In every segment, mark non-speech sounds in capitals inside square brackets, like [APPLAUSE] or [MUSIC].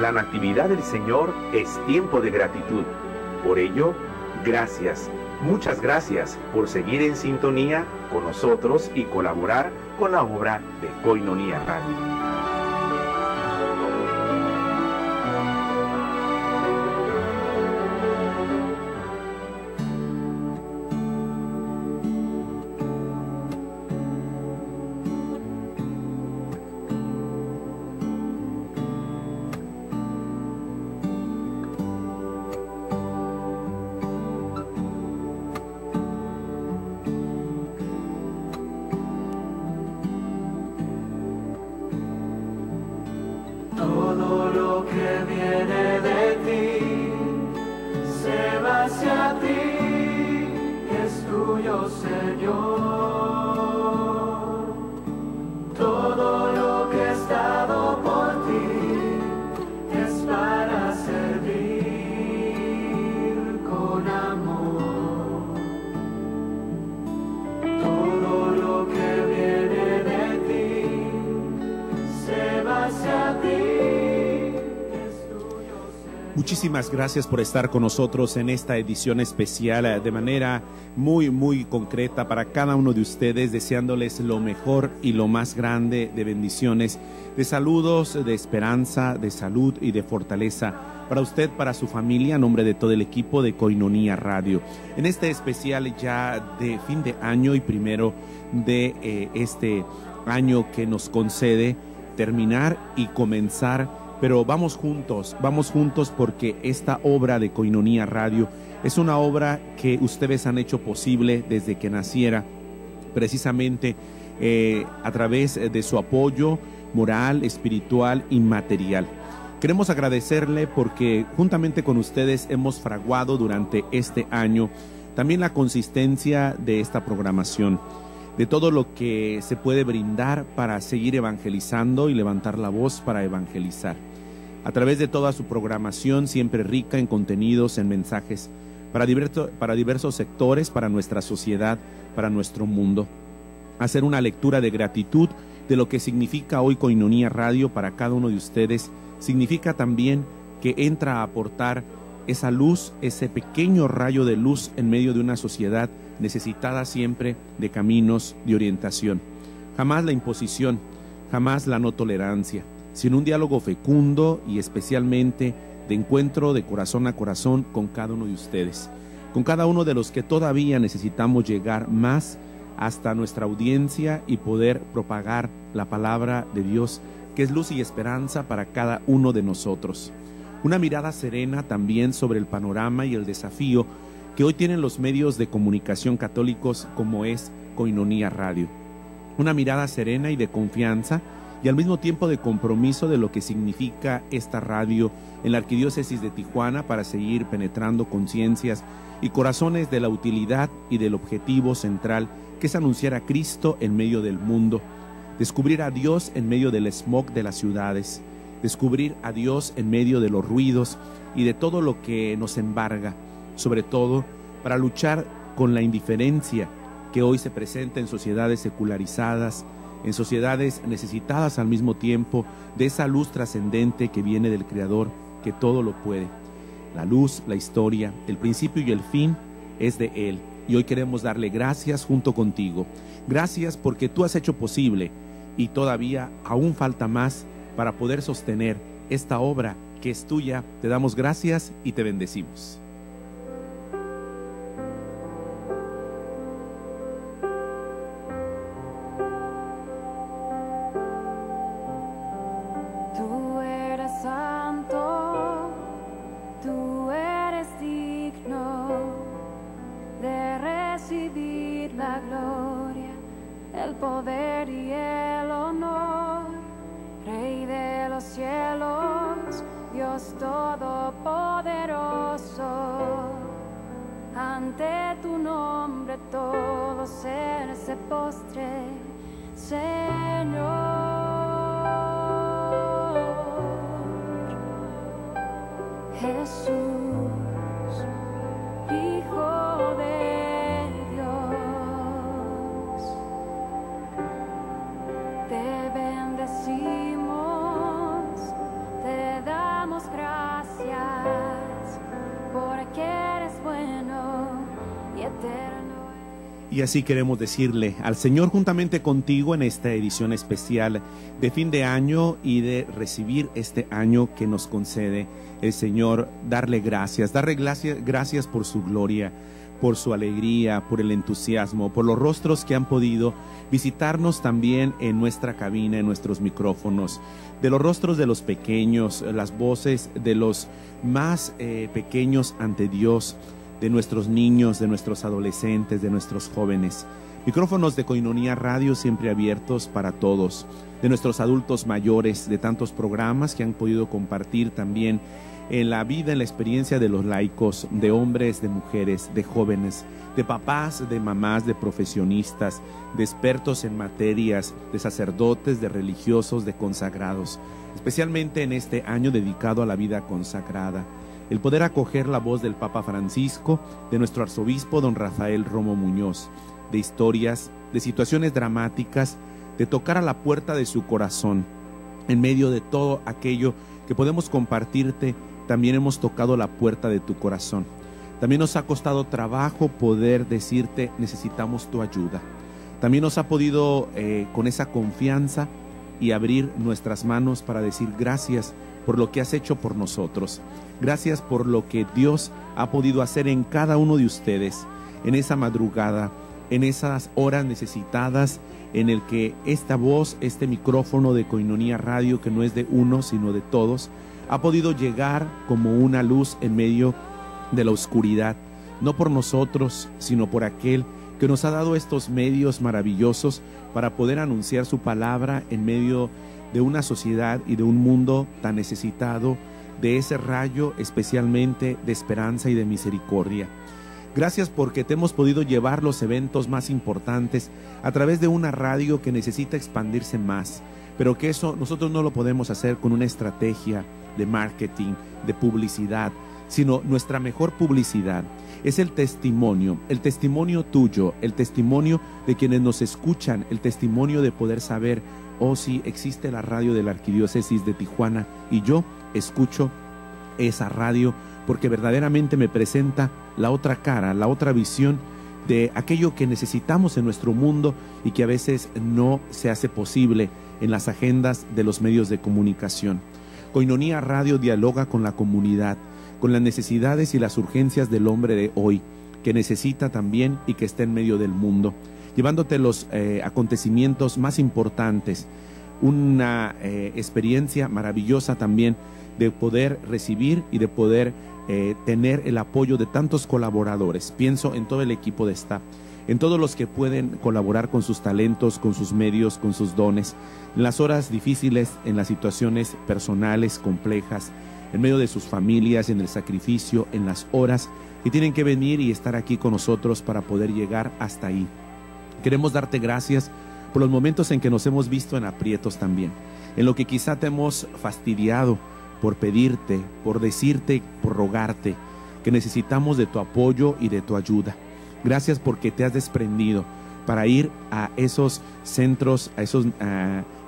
la Natividad del Señor es tiempo de gratitud. Por ello, gracias, muchas gracias por seguir en sintonía con nosotros y colaborar con la obra de Coinonía Radio. Muchísimas gracias por estar con nosotros en esta edición especial eh, de manera muy, muy concreta para cada uno de ustedes, deseándoles lo mejor y lo más grande de bendiciones, de saludos, de esperanza, de salud y de fortaleza para usted, para su familia, a nombre de todo el equipo de Coinonía Radio. En este especial ya de fin de año y primero de eh, este año que nos concede terminar y comenzar pero vamos juntos, vamos juntos porque esta obra de Coinonía Radio es una obra que ustedes han hecho posible desde que naciera, precisamente eh, a través de su apoyo moral, espiritual y material. Queremos agradecerle porque juntamente con ustedes hemos fraguado durante este año también la consistencia de esta programación de todo lo que se puede brindar para seguir evangelizando y levantar la voz para evangelizar. A través de toda su programación, siempre rica en contenidos, en mensajes, para, para diversos sectores, para nuestra sociedad, para nuestro mundo. Hacer una lectura de gratitud de lo que significa hoy Coinonía Radio para cada uno de ustedes, significa también que entra a aportar esa luz, ese pequeño rayo de luz en medio de una sociedad necesitada siempre de caminos de orientación. Jamás la imposición, jamás la no tolerancia, sino un diálogo fecundo y especialmente de encuentro de corazón a corazón con cada uno de ustedes, con cada uno de los que todavía necesitamos llegar más hasta nuestra audiencia y poder propagar la palabra de Dios, que es luz y esperanza para cada uno de nosotros. Una mirada serena también sobre el panorama y el desafío que hoy tienen los medios de comunicación católicos como es Coinonía Radio. Una mirada serena y de confianza y al mismo tiempo de compromiso de lo que significa esta radio en la Arquidiócesis de Tijuana para seguir penetrando conciencias y corazones de la utilidad y del objetivo central que es anunciar a Cristo en medio del mundo, descubrir a Dios en medio del smog de las ciudades, descubrir a Dios en medio de los ruidos y de todo lo que nos embarga sobre todo para luchar con la indiferencia que hoy se presenta en sociedades secularizadas, en sociedades necesitadas al mismo tiempo de esa luz trascendente que viene del Creador, que todo lo puede. La luz, la historia, el principio y el fin es de Él. Y hoy queremos darle gracias junto contigo. Gracias porque tú has hecho posible y todavía aún falta más para poder sostener esta obra que es tuya. Te damos gracias y te bendecimos. Así queremos decirle al Señor juntamente contigo en esta edición especial de fin de año y de recibir este año que nos concede el Señor, darle gracias, darle gracias, gracias por su gloria, por su alegría, por el entusiasmo, por los rostros que han podido visitarnos también en nuestra cabina, en nuestros micrófonos, de los rostros de los pequeños, las voces de los más eh, pequeños ante Dios de nuestros niños, de nuestros adolescentes, de nuestros jóvenes. Micrófonos de Coinonía Radio siempre abiertos para todos, de nuestros adultos mayores, de tantos programas que han podido compartir también en la vida, en la experiencia de los laicos, de hombres, de mujeres, de jóvenes, de papás, de mamás, de profesionistas, de expertos en materias, de sacerdotes, de religiosos, de consagrados, especialmente en este año dedicado a la vida consagrada el poder acoger la voz del Papa Francisco, de nuestro arzobispo don Rafael Romo Muñoz, de historias, de situaciones dramáticas, de tocar a la puerta de su corazón. En medio de todo aquello que podemos compartirte, también hemos tocado la puerta de tu corazón. También nos ha costado trabajo poder decirte necesitamos tu ayuda. También nos ha podido eh, con esa confianza y abrir nuestras manos para decir gracias por lo que has hecho por nosotros. Gracias por lo que Dios ha podido hacer en cada uno de ustedes, en esa madrugada, en esas horas necesitadas, en el que esta voz, este micrófono de Coinonía Radio, que no es de uno, sino de todos, ha podido llegar como una luz en medio de la oscuridad, no por nosotros, sino por aquel que nos ha dado estos medios maravillosos para poder anunciar su palabra en medio de una sociedad y de un mundo tan necesitado de ese rayo especialmente de esperanza y de misericordia. Gracias porque te hemos podido llevar los eventos más importantes a través de una radio que necesita expandirse más, pero que eso nosotros no lo podemos hacer con una estrategia de marketing, de publicidad, sino nuestra mejor publicidad es el testimonio, el testimonio tuyo, el testimonio de quienes nos escuchan, el testimonio de poder saber, oh sí, existe la radio de la Arquidiócesis de Tijuana y yo escucho esa radio porque verdaderamente me presenta la otra cara, la otra visión de aquello que necesitamos en nuestro mundo y que a veces no se hace posible en las agendas de los medios de comunicación. Coinonía Radio dialoga con la comunidad, con las necesidades y las urgencias del hombre de hoy, que necesita también y que está en medio del mundo, llevándote los eh, acontecimientos más importantes, una eh, experiencia maravillosa también de poder recibir y de poder eh, tener el apoyo de tantos colaboradores. Pienso en todo el equipo de staff, en todos los que pueden colaborar con sus talentos, con sus medios, con sus dones, en las horas difíciles, en las situaciones personales complejas, en medio de sus familias, en el sacrificio, en las horas que tienen que venir y estar aquí con nosotros para poder llegar hasta ahí. Queremos darte gracias por los momentos en que nos hemos visto en aprietos también, en lo que quizá te hemos fastidiado, por pedirte, por decirte, por rogarte que necesitamos de tu apoyo y de tu ayuda. Gracias porque te has desprendido para ir a esos centros, a esos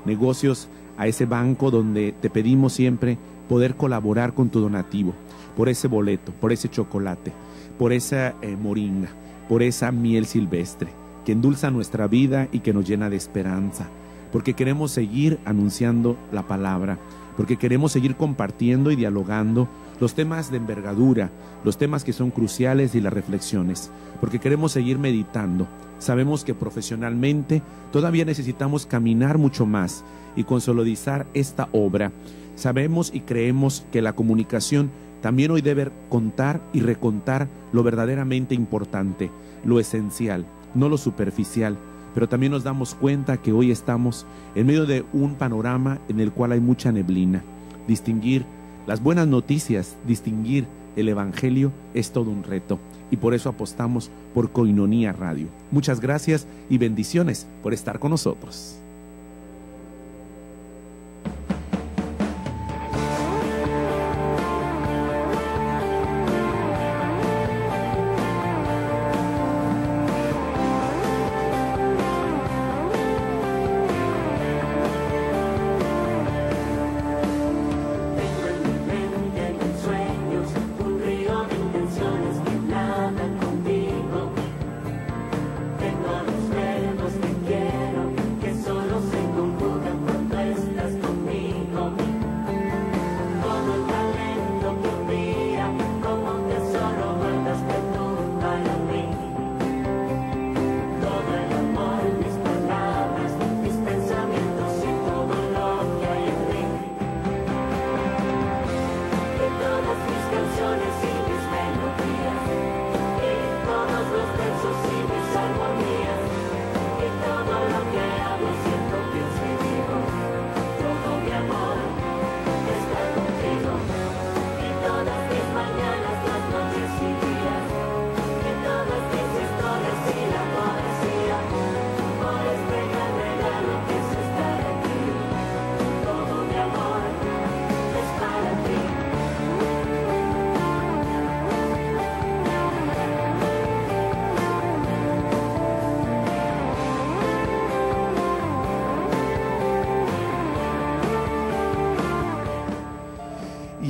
negocios, a ese banco donde te pedimos siempre poder colaborar con tu donativo, por ese boleto, por ese chocolate, por esa eh, moringa, por esa miel silvestre, que endulza nuestra vida y que nos llena de esperanza, porque queremos seguir anunciando la palabra porque queremos seguir compartiendo y dialogando los temas de envergadura, los temas que son cruciales y las reflexiones, porque queremos seguir meditando. Sabemos que profesionalmente todavía necesitamos caminar mucho más y consolidar esta obra. Sabemos y creemos que la comunicación también hoy debe contar y recontar lo verdaderamente importante, lo esencial, no lo superficial, pero también nos damos cuenta que hoy estamos en medio de un panorama en el cual hay mucha neblina. Distinguir las buenas noticias, distinguir el Evangelio es todo un reto y por eso apostamos por Coinonía Radio. Muchas gracias y bendiciones por estar con nosotros.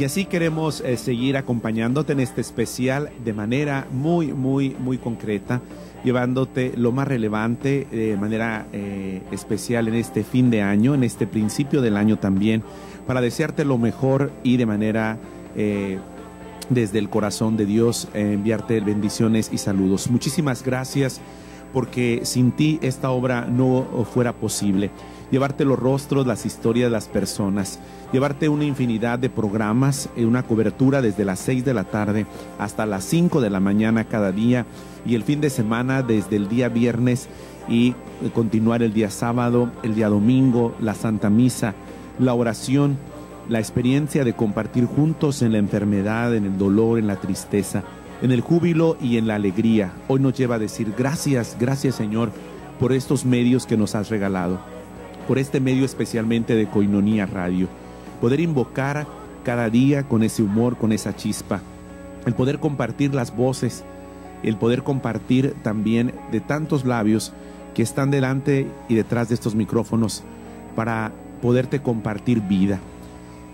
Así queremos eh, seguir acompañándote en este especial de manera muy, muy, muy concreta, llevándote lo más relevante de manera eh, especial en este fin de año, en este principio del año también, para desearte lo mejor y de manera eh, desde el corazón de Dios enviarte bendiciones y saludos. Muchísimas gracias porque sin ti esta obra no fuera posible llevarte los rostros, las historias de las personas, llevarte una infinidad de programas, eh, una cobertura desde las 6 de la tarde hasta las 5 de la mañana cada día y el fin de semana desde el día viernes y eh, continuar el día sábado, el día domingo, la Santa Misa, la oración, la experiencia de compartir juntos en la enfermedad, en el dolor, en la tristeza, en el júbilo y en la alegría. Hoy nos lleva a decir gracias, gracias Señor por estos medios que nos has regalado por este medio especialmente de Coinonía Radio. Poder invocar cada día con ese humor, con esa chispa. El poder compartir las voces, el poder compartir también de tantos labios que están delante y detrás de estos micrófonos para poderte compartir vida,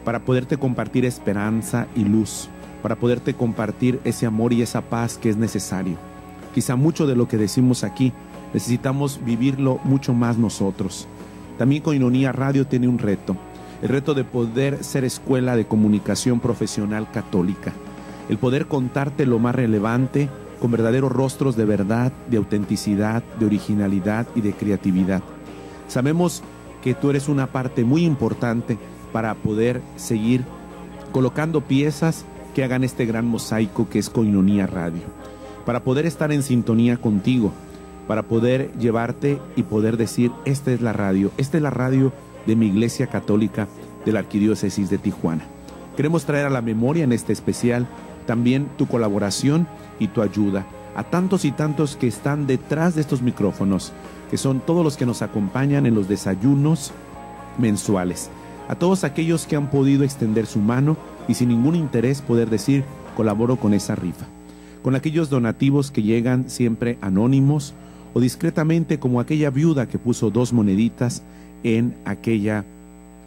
para poderte compartir esperanza y luz, para poderte compartir ese amor y esa paz que es necesario. Quizá mucho de lo que decimos aquí necesitamos vivirlo mucho más nosotros. También Coinonía Radio tiene un reto, el reto de poder ser escuela de comunicación profesional católica, el poder contarte lo más relevante con verdaderos rostros de verdad, de autenticidad, de originalidad y de creatividad. Sabemos que tú eres una parte muy importante para poder seguir colocando piezas que hagan este gran mosaico que es Coinonía Radio, para poder estar en sintonía contigo, para poder llevarte y poder decir, esta es la radio, esta es la radio de mi iglesia católica de la Arquidiócesis de Tijuana. Queremos traer a la memoria en este especial también tu colaboración y tu ayuda a tantos y tantos que están detrás de estos micrófonos, que son todos los que nos acompañan en los desayunos mensuales, a todos aquellos que han podido extender su mano y sin ningún interés poder decir, colaboro con esa rifa, con aquellos donativos que llegan siempre anónimos, o discretamente como aquella viuda que puso dos moneditas en aquella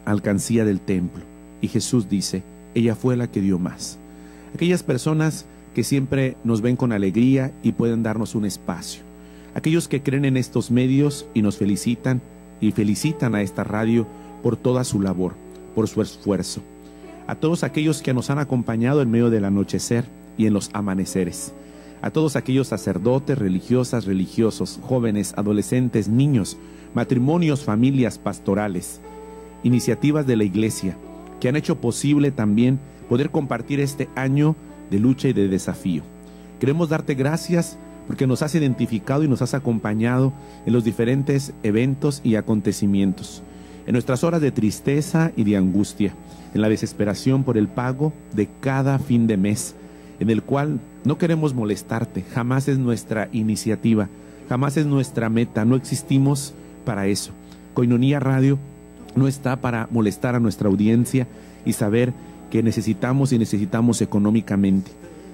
alcancía del templo. Y Jesús dice, ella fue la que dio más. Aquellas personas que siempre nos ven con alegría y pueden darnos un espacio. Aquellos que creen en estos medios y nos felicitan y felicitan a esta radio por toda su labor, por su esfuerzo. A todos aquellos que nos han acompañado en medio del anochecer y en los amaneceres a todos aquellos sacerdotes, religiosas, religiosos, jóvenes, adolescentes, niños, matrimonios, familias pastorales, iniciativas de la Iglesia, que han hecho posible también poder compartir este año de lucha y de desafío. Queremos darte gracias porque nos has identificado y nos has acompañado en los diferentes eventos y acontecimientos, en nuestras horas de tristeza y de angustia, en la desesperación por el pago de cada fin de mes, en el cual no queremos molestarte, jamás es nuestra iniciativa, jamás es nuestra meta, no existimos para eso. Coinonía Radio no está para molestar a nuestra audiencia y saber que necesitamos y necesitamos económicamente.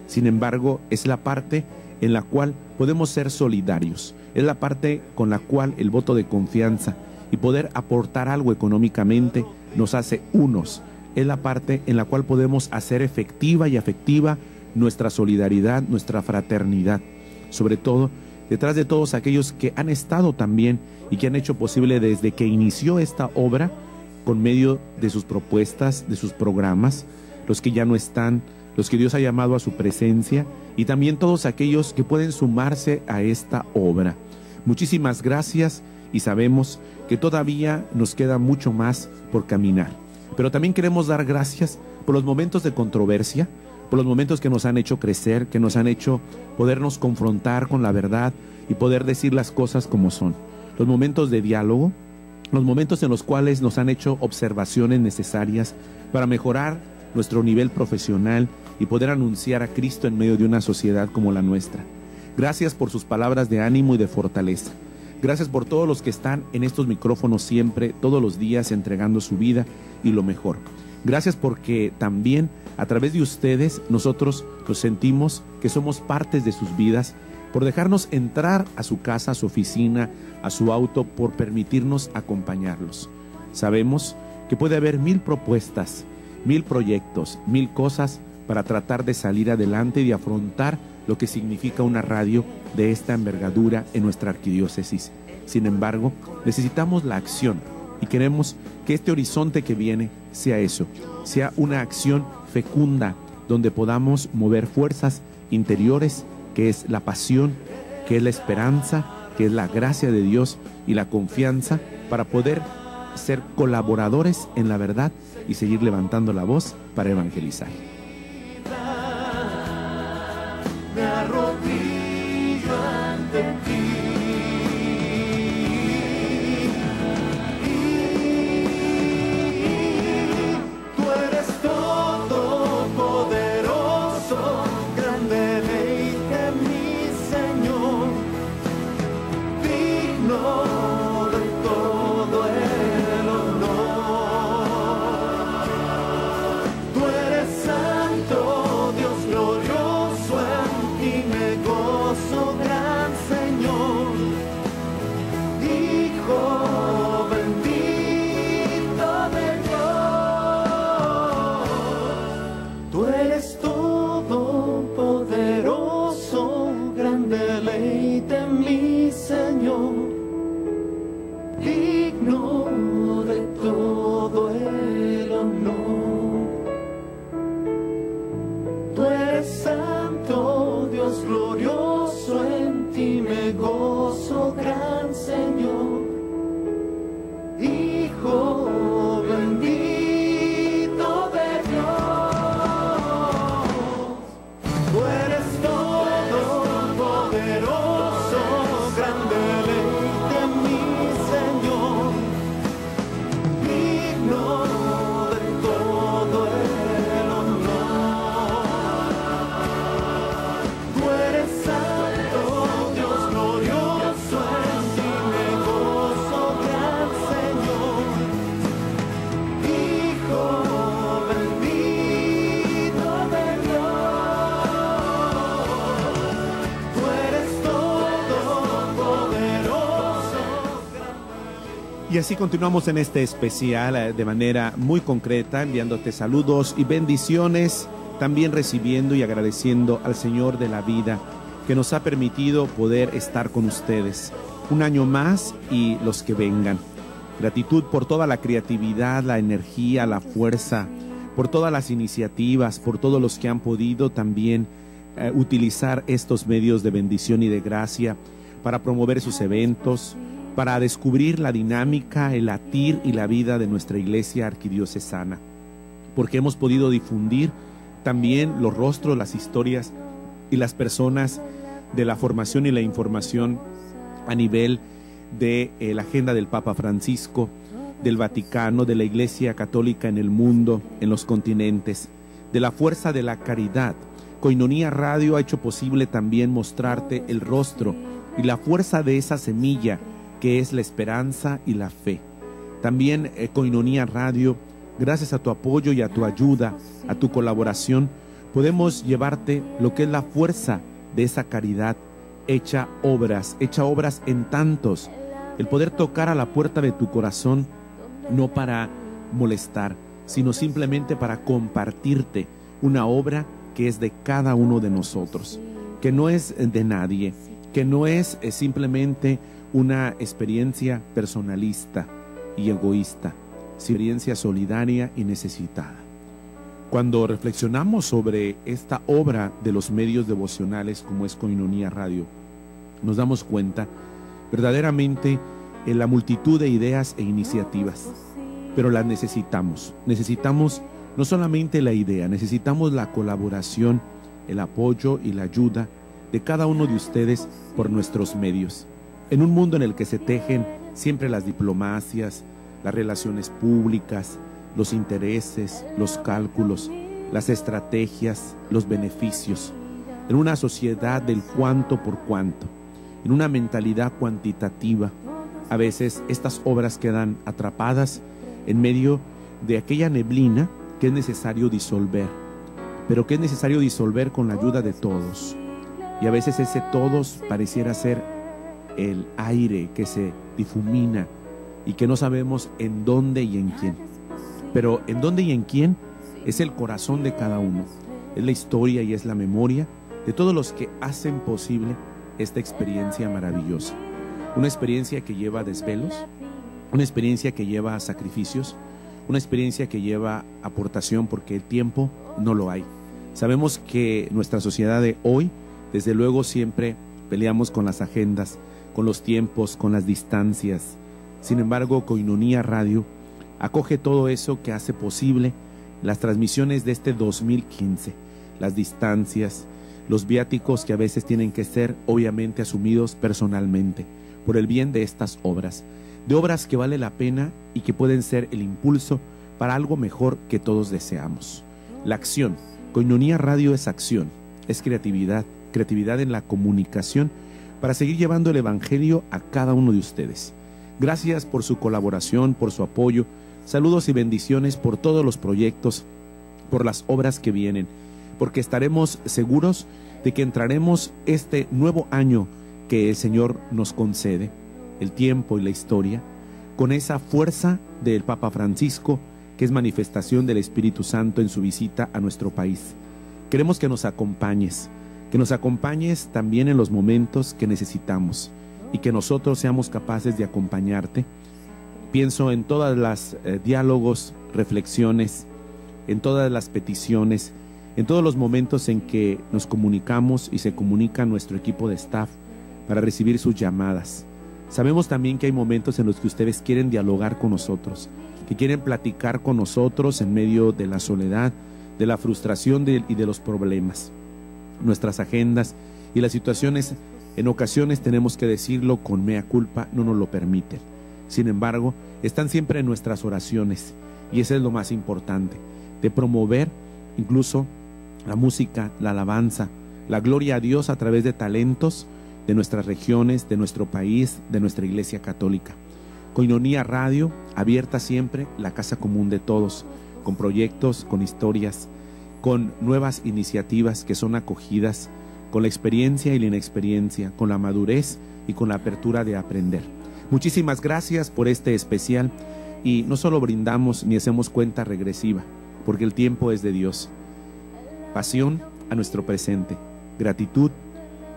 Sin embargo, es la parte en la cual podemos ser solidarios, es la parte con la cual el voto de confianza y poder aportar algo económicamente nos hace unos, es la parte en la cual podemos hacer efectiva y afectiva nuestra solidaridad, nuestra fraternidad. Sobre todo, detrás de todos aquellos que han estado también y que han hecho posible desde que inició esta obra, con medio de sus propuestas, de sus programas, los que ya no están, los que Dios ha llamado a su presencia y también todos aquellos que pueden sumarse a esta obra. Muchísimas gracias y sabemos que todavía nos queda mucho más por caminar. Pero también queremos dar gracias por los momentos de controversia, por los momentos que nos han hecho crecer, que nos han hecho podernos confrontar con la verdad y poder decir las cosas como son. Los momentos de diálogo, los momentos en los cuales nos han hecho observaciones necesarias para mejorar nuestro nivel profesional y poder anunciar a Cristo en medio de una sociedad como la nuestra. Gracias por sus palabras de ánimo y de fortaleza. Gracias por todos los que están en estos micrófonos siempre, todos los días, entregando su vida y lo mejor. Gracias porque también a través de ustedes nosotros nos sentimos que somos partes de sus vidas por dejarnos entrar a su casa, a su oficina, a su auto, por permitirnos acompañarlos. Sabemos que puede haber mil propuestas mil proyectos, mil cosas para tratar de salir adelante y de afrontar lo que significa una radio de esta envergadura en nuestra arquidiócesis. Sin embargo, necesitamos la acción y queremos que este horizonte que viene sea eso, sea una acción fecunda donde podamos mover fuerzas interiores, que es la pasión, que es la esperanza, que es la gracia de Dios y la confianza para poder ser colaboradores en la verdad y seguir levantando la voz para evangelizar. Y así continuamos en este especial eh, de manera muy concreta, enviándote saludos y bendiciones, también recibiendo y agradeciendo al Señor de la vida que nos ha permitido poder estar con ustedes un año más y los que vengan. Gratitud por toda la creatividad, la energía, la fuerza, por todas las iniciativas, por todos los que han podido también eh, utilizar estos medios de bendición y de gracia para promover sus eventos, para descubrir la dinámica, el latir y la vida de nuestra iglesia arquidiocesana, porque hemos podido difundir también los rostros, las historias y las personas de la formación y la información a nivel de eh, la agenda del Papa Francisco, del Vaticano, de la Iglesia Católica en el mundo, en los continentes, de la fuerza de la caridad. Coinonía Radio ha hecho posible también mostrarte el rostro y la fuerza de esa semilla que es la esperanza y la fe. También eh, Coinonía Radio, gracias a tu apoyo y a tu ayuda, a tu colaboración, podemos llevarte lo que es la fuerza de esa caridad hecha obras, hecha obras en tantos. El poder tocar a la puerta de tu corazón, no para molestar, sino simplemente para compartirte una obra que es de cada uno de nosotros, que no es de nadie, que no es eh, simplemente una experiencia personalista y egoísta, experiencia solidaria y necesitada. Cuando reflexionamos sobre esta obra de los medios devocionales como es Coinonía Radio, nos damos cuenta verdaderamente en la multitud de ideas e iniciativas, pero las necesitamos. Necesitamos no solamente la idea, necesitamos la colaboración, el apoyo y la ayuda de cada uno de ustedes por nuestros medios en un mundo en el que se tejen siempre las diplomacias, las relaciones públicas, los intereses, los cálculos, las estrategias, los beneficios, en una sociedad del cuánto por cuánto, en una mentalidad cuantitativa, a veces estas obras quedan atrapadas en medio de aquella neblina que es necesario disolver, pero que es necesario disolver con la ayuda de todos. Y a veces ese todos pareciera ser el aire que se difumina y que no sabemos en dónde y en quién. Pero en dónde y en quién es el corazón de cada uno, es la historia y es la memoria de todos los que hacen posible esta experiencia maravillosa. Una experiencia que lleva desvelos, una experiencia que lleva sacrificios, una experiencia que lleva aportación porque el tiempo no lo hay. Sabemos que nuestra sociedad de hoy, desde luego, siempre peleamos con las agendas, con los tiempos, con las distancias. Sin embargo, Coinonía Radio acoge todo eso que hace posible las transmisiones de este 2015, las distancias, los viáticos que a veces tienen que ser obviamente asumidos personalmente por el bien de estas obras, de obras que vale la pena y que pueden ser el impulso para algo mejor que todos deseamos. La acción. Coinonía Radio es acción, es creatividad, creatividad en la comunicación para seguir llevando el Evangelio a cada uno de ustedes. Gracias por su colaboración, por su apoyo. Saludos y bendiciones por todos los proyectos, por las obras que vienen, porque estaremos seguros de que entraremos este nuevo año que el Señor nos concede, el tiempo y la historia, con esa fuerza del Papa Francisco, que es manifestación del Espíritu Santo en su visita a nuestro país. Queremos que nos acompañes, que nos acompañes también en los momentos que necesitamos y que nosotros seamos capaces de acompañarte. Pienso en todas las eh, diálogos, reflexiones, en todas las peticiones, en todos los momentos en que nos comunicamos y se comunica nuestro equipo de staff para recibir sus llamadas. Sabemos también que hay momentos en los que ustedes quieren dialogar con nosotros, que quieren platicar con nosotros en medio de la soledad, de la frustración y de los problemas. Nuestras agendas y las situaciones en ocasiones tenemos que decirlo con mea culpa, no nos lo permiten. Sin embargo, están siempre en nuestras oraciones y eso es lo más importante, de promover incluso la música, la alabanza, la gloria a Dios a través de talentos de nuestras regiones, de nuestro país, de nuestra iglesia católica. Coinonía Radio, abierta siempre, la casa común de todos, con proyectos, con historias, con nuevas iniciativas que son acogidas, con la experiencia y la inexperiencia, con la madurez y con la apertura de aprender. Muchísimas gracias por este especial y no solo brindamos ni hacemos cuenta regresiva, porque el tiempo es de Dios. Pasión a nuestro presente, gratitud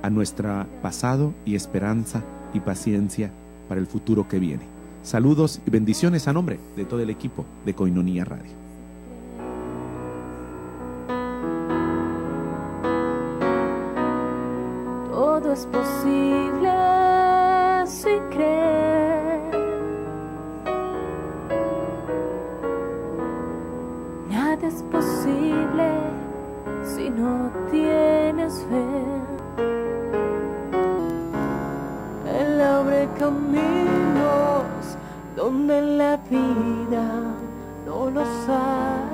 a nuestro pasado y esperanza y paciencia para el futuro que viene. Saludos y bendiciones a nombre de todo el equipo de Coinonía Radio. Todo es posible si crees. Nada es posible si no tienes fe. caminos donde la vida no los hay.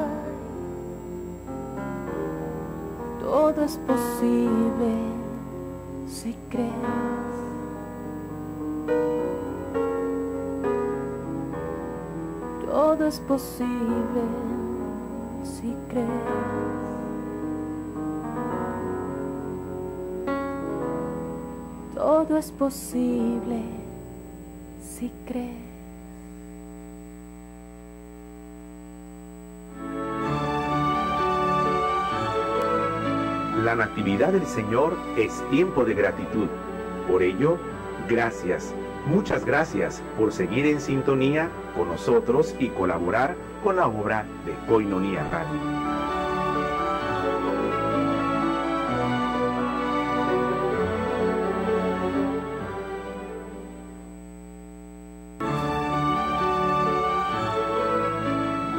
Todo es posible si crees. Todo es posible si crees. todo es posible si crees. La Natividad del Señor es tiempo de gratitud. Por ello, gracias, muchas gracias por seguir en sintonía con nosotros y colaborar con la obra de Coinonía Radio.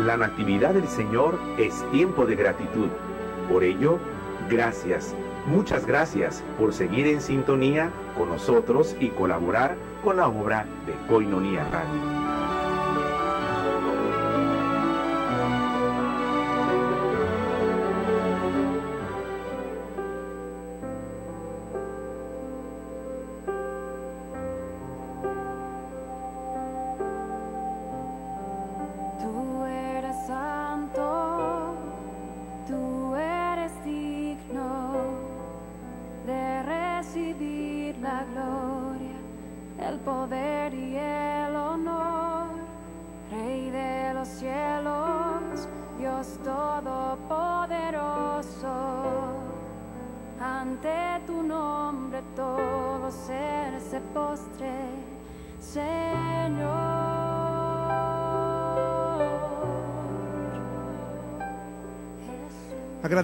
la Natividad del Señor es tiempo de gratitud. Por ello, gracias, muchas gracias por seguir en sintonía con nosotros y colaborar con la obra de Coinonía Radio.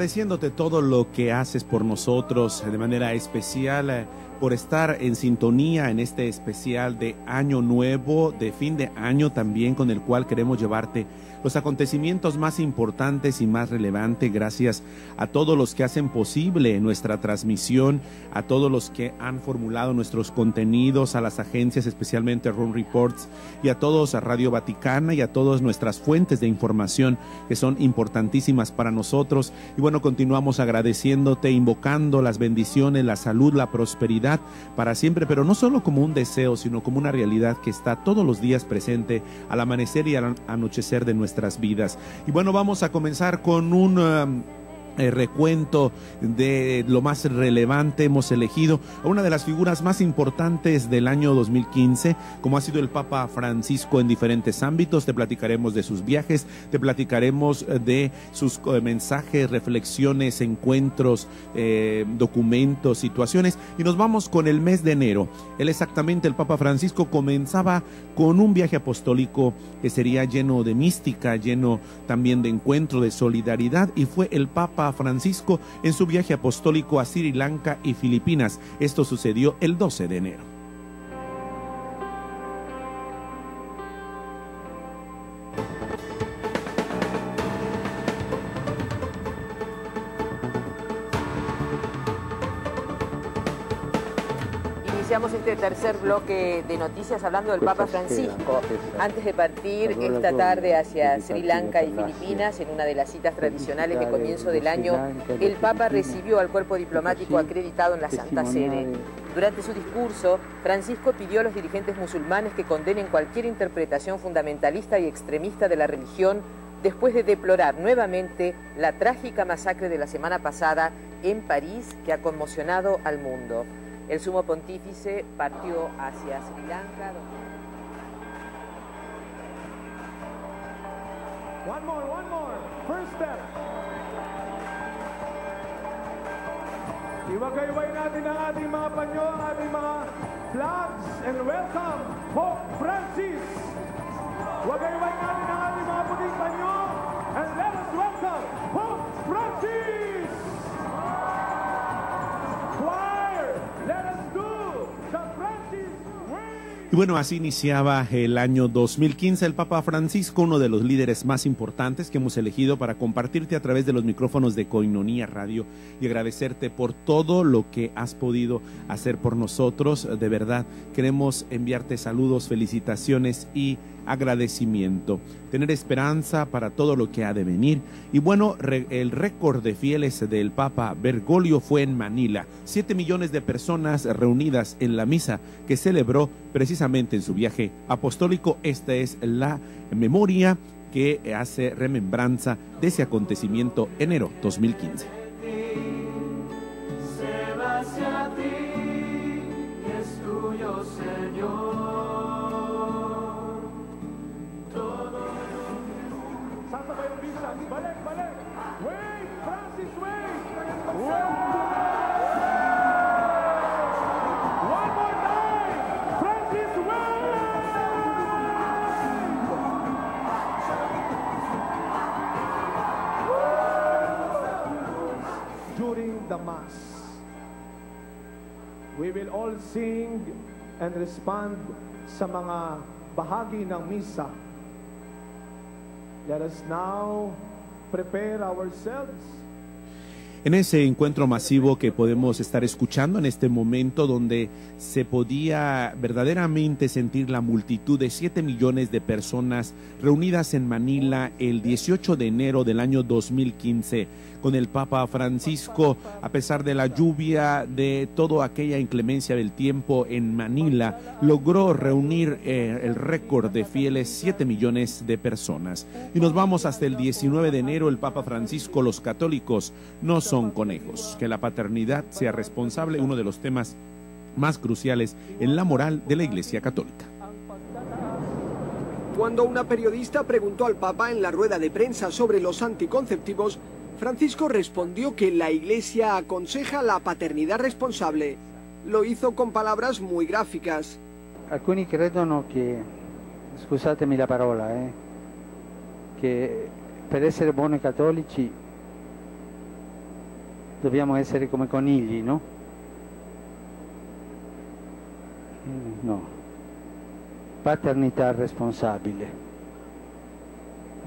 Agradeciéndote todo lo que haces por nosotros de manera especial, eh, por estar en sintonía en este especial de Año Nuevo, de fin de año también, con el cual queremos llevarte los acontecimientos más importantes y más relevantes. Gracias a todos los que hacen posible nuestra transmisión, a todos los que han formulado nuestros contenidos, a las agencias, especialmente Run Reports, y a todos a Radio Vaticana y a todas nuestras fuentes de información que son importantísimas para nosotros. Y bueno, continuamos agradeciéndote, invocando las bendiciones, la salud, la prosperidad para siempre, pero no solo como un deseo, sino como una realidad que está todos los días presente al amanecer y al anochecer de nuestra Y bueno, vamos a comenzar con un... Um, eh, recuento de lo más relevante. Hemos elegido a una de las figuras más importantes del año 2015, como ha sido el Papa Francisco en diferentes ámbitos. Te platicaremos de sus viajes, te platicaremos eh, de sus eh, mensajes, reflexiones, encuentros, documentos, situaciones. Y nos vamos con el mes de enero. Él exactamente, el Papa Francisco, comenzaba con un viaje apostólico que sería lleno de mística, lleno también de encuentro, de solidaridad, y fue el Papa Francisco en su viaje apostólico a Sri Lanka y Filipinas. Esto sucedió el 12 de enero. Iniciamos este tercer bloque de noticias hablando del Papa Francisco. Antes de partir esta tarde hacia Sri Lanka y Filipinas, en una de las citas tradicionales de comienzo del año, el Papa recibió al cuerpo diplomático acreditado en la Santa Sede. Durante su discurso, Francisco pidió a los dirigentes musulmanes que condenen cualquier interpretación fundamentalista y extremista de la religión después de deplorar nuevamente la trágica masacre de la semana pasada en París que ha conmocionado al mundo. El sumo pontífice partió hacia Sri Lanka. One more, one more. First step. Iwagay-way natin ang ating mga panyo, ating mga flags, and welcome Pope Francis. Wagay-way natin ang ating mga puting panyo, and let us welcome Pope Francis! Y bueno, así iniciaba el año 2015 el Papa Francisco, uno de los líderes más importantes que hemos elegido para compartirte a través de los micrófonos de Coinonía Radio y agradecerte por todo lo que has podido hacer por nosotros. De verdad, queremos enviarte saludos, felicitaciones y agradecimiento, tener esperanza para todo lo que ha de venir. Y bueno, el récord de fieles del Papa Bergoglio fue en Manila, siete millones de personas reunidas en la misa que celebró precisamente en su viaje apostólico. Esta es la memoria que hace remembranza de ese acontecimiento enero 2015. the sing and respond sa bahagi ng misa. Let us now prepare ourselves en ese encuentro masivo que podemos estar escuchando en este momento donde se podía verdaderamente sentir la multitud de 7 millones de personas reunidas en Manila el 18 de enero del año 2015 con el Papa Francisco, a pesar de la lluvia, de toda aquella inclemencia del tiempo en Manila, logró reunir eh, el récord de fieles 7 millones de personas. Y nos vamos hasta el 19 de enero, el Papa Francisco, los católicos nos son conejos. Que la paternidad sea responsable, uno de los temas más cruciales en la moral de la Iglesia Católica. Cuando una periodista preguntó al Papa en la rueda de prensa sobre los anticonceptivos, Francisco respondió que la Iglesia aconseja la paternidad responsable. Lo hizo con palabras muy gráficas. Alcuni credono che, scusatemi la parola, eh, che per essere buoni cattolici dobbiamo essere come conigli, no? Mm, no. Paternità responsabile.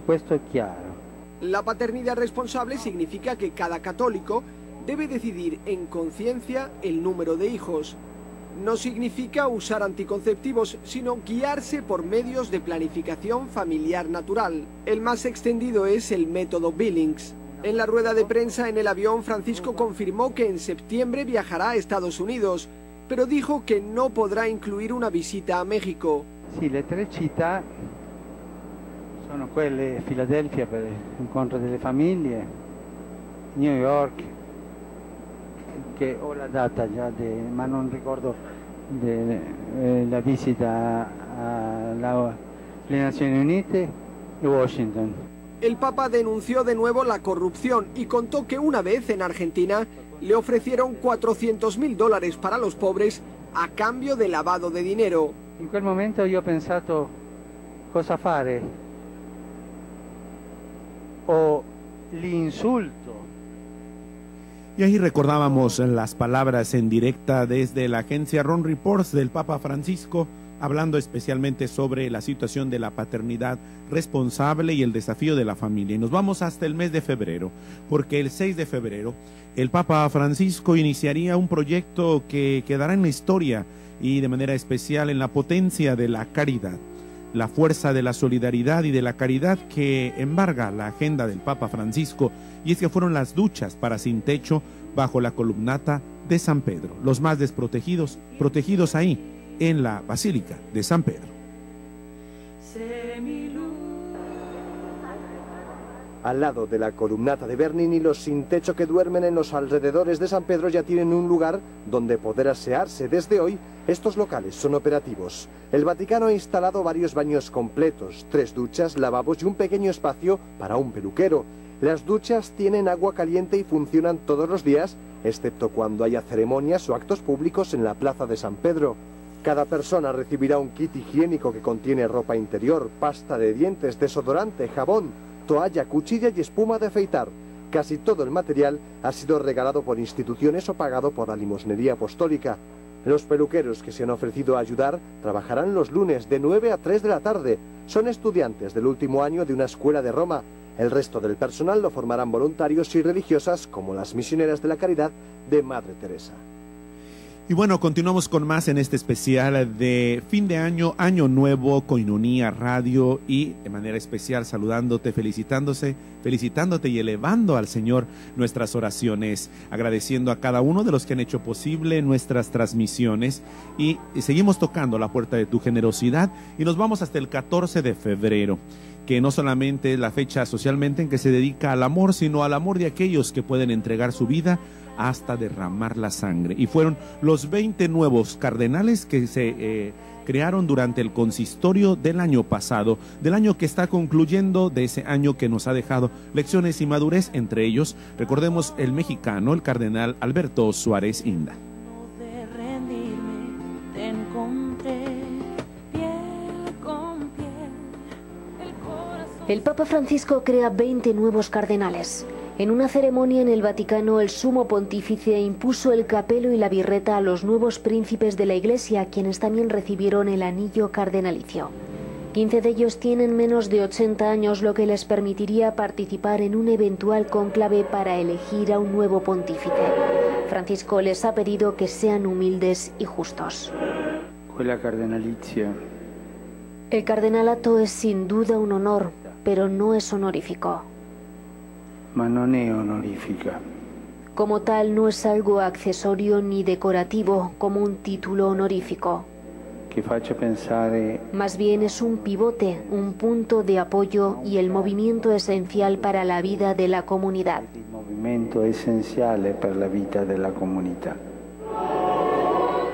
Questo è chiaro. La paternidad responsable significa que cada católico debe decidir en conciencia el número de hijos. No significa usar anticonceptivos, sino guiarse por medios de planificación familiar natural. El más extendido es el método Billings. En la rueda de prensa en el avión, Francisco confirmó que en septiembre viajará a Estados Unidos, pero dijo que no podrá incluir una visita a México. Tre città sono quelle Filadelfia per l'incontro delle famiglie, New York, che ho la data già, de, ma non ricordo de, eh, la visita alle Nazioni Unite e Washington. El Papa denunció de nuevo la corrupción y contó que una vez en Argentina le ofrecieron 400 mil dólares para los pobres a cambio de lavado de dinero. In quel momento io ho pensato cosa fare o l'insulto. Y ahí recordábamos las palabras en directa desde la agencia Ron Reports del Papa Francisco, hablando especialmente sobre la situación de la paternidad responsable y el desafío de la familia. Y nos vamos hasta el mes de febrero, porque el 6 de febrero el Papa Francisco iniciaría un proyecto que quedará en la historia y de manera especial en la potencia de la caridad, la fuerza de la solidaridad y de la caridad que embarga la agenda del Papa Francisco, y es que fueron las duchas para sin techo bajo la columnata de San Pedro, los más desprotegidos, protegidos ahí, en la Basílica de San Pedro. Al lado de la columnata de Bernini, los sin techo que duermen en los alrededores de San Pedro ya tienen un lugar donde poder asearse. Desde hoy, estos locales son operativos. El Vaticano ha instalado varios baños completos, tres duchas, lavabos y un pequeño espacio para un peluquero. Las duchas tienen agua caliente y funcionan todos los días, excepto cuando haya ceremonias o actos públicos en la plaza de San Pedro. Cada persona recibirá un kit higiénico que contiene ropa interior, pasta de dientes, desodorante, jabón, toalla, cuchilla y espuma de afeitar. Casi todo el material ha sido regalado por instituciones o pagado por la limosnería apostólica. Los peluqueros que se han ofrecido a ayudar trabajarán los lunes de 9 a 3 de la tarde. Son estudiantes del último año de una escuela de Roma. El resto del personal lo formarán voluntarios y religiosas como las misioneras de la caridad de Madre Teresa. Y bueno, continuamos con más en este especial de fin de año, año nuevo, Coinonía Radio y de manera especial saludándote, felicitándose, felicitándote y elevando al Señor nuestras oraciones, agradeciendo a cada uno de los que han hecho posible nuestras transmisiones. Y, seguimos tocando la puerta de tu generosidad y nos vamos hasta el 14 de febrero que no solamente es la fecha socialmente en que se dedica al amor, sino al amor de aquellos que pueden entregar su vida hasta derramar la sangre. Y fueron los 20 nuevos cardenales que se eh, crearon durante el consistorio del año pasado, del año que está concluyendo, de ese año que nos ha dejado lecciones y madurez, entre ellos, recordemos el mexicano, el cardenal Alberto Suárez Inda. El Papa Francisco crea 20 nuevos cardenales. En una ceremonia en el Vaticano, el sumo pontífice impuso el capelo y la birreta a los nuevos príncipes de la Iglesia, quienes también recibieron el anillo cardenalicio. 15 de ellos tienen menos de 80 años, lo que les permitiría participar en un eventual conclave para elegir a un nuevo pontífice. Francisco les ha pedido que sean humildes y justos. cardenalicia. El cardenalato es sin duda un honor, pero no es honorífico. Ma non è. Como tal, no es algo accesorio ni decorativo como un título honorífico. Que faccia pensare Más bien es un pivote, un punto de apoyo y el movimiento esencial para la vida de la comunidad. il movimento essenziale per la vita della comunità.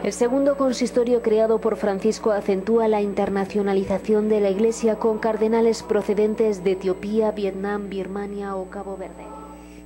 El segundo consistorio creado por Francisco acentúa la internacionalización de la Iglesia con cardenales procedentes de Etiopía, Vietnam, Birmania o Cabo Verde.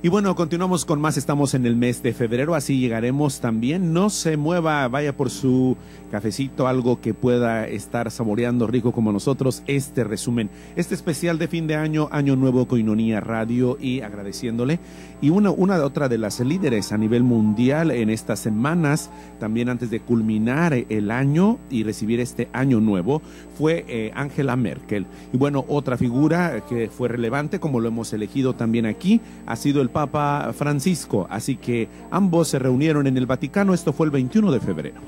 Y bueno, continuamos con más. Estamos en el mes de febrero, así llegaremos también. No se mueva, vaya por su cafecito, algo que pueda estar saboreando rico como nosotros. Este resumen, este especial de fin de año, Año Nuevo Coinonía Radio y agradeciéndole. Y una, una otra de las líderes a nivel mundial en estas semanas, también antes de culminar el año y recibir este año nuevo, fue eh, Angela Merkel. Y bueno, otra figura que fue relevante, como lo hemos elegido también aquí, ha sido el Papa Francisco. Así que ambos se reunieron en el Vaticano. Esto fue el 21 de febrero.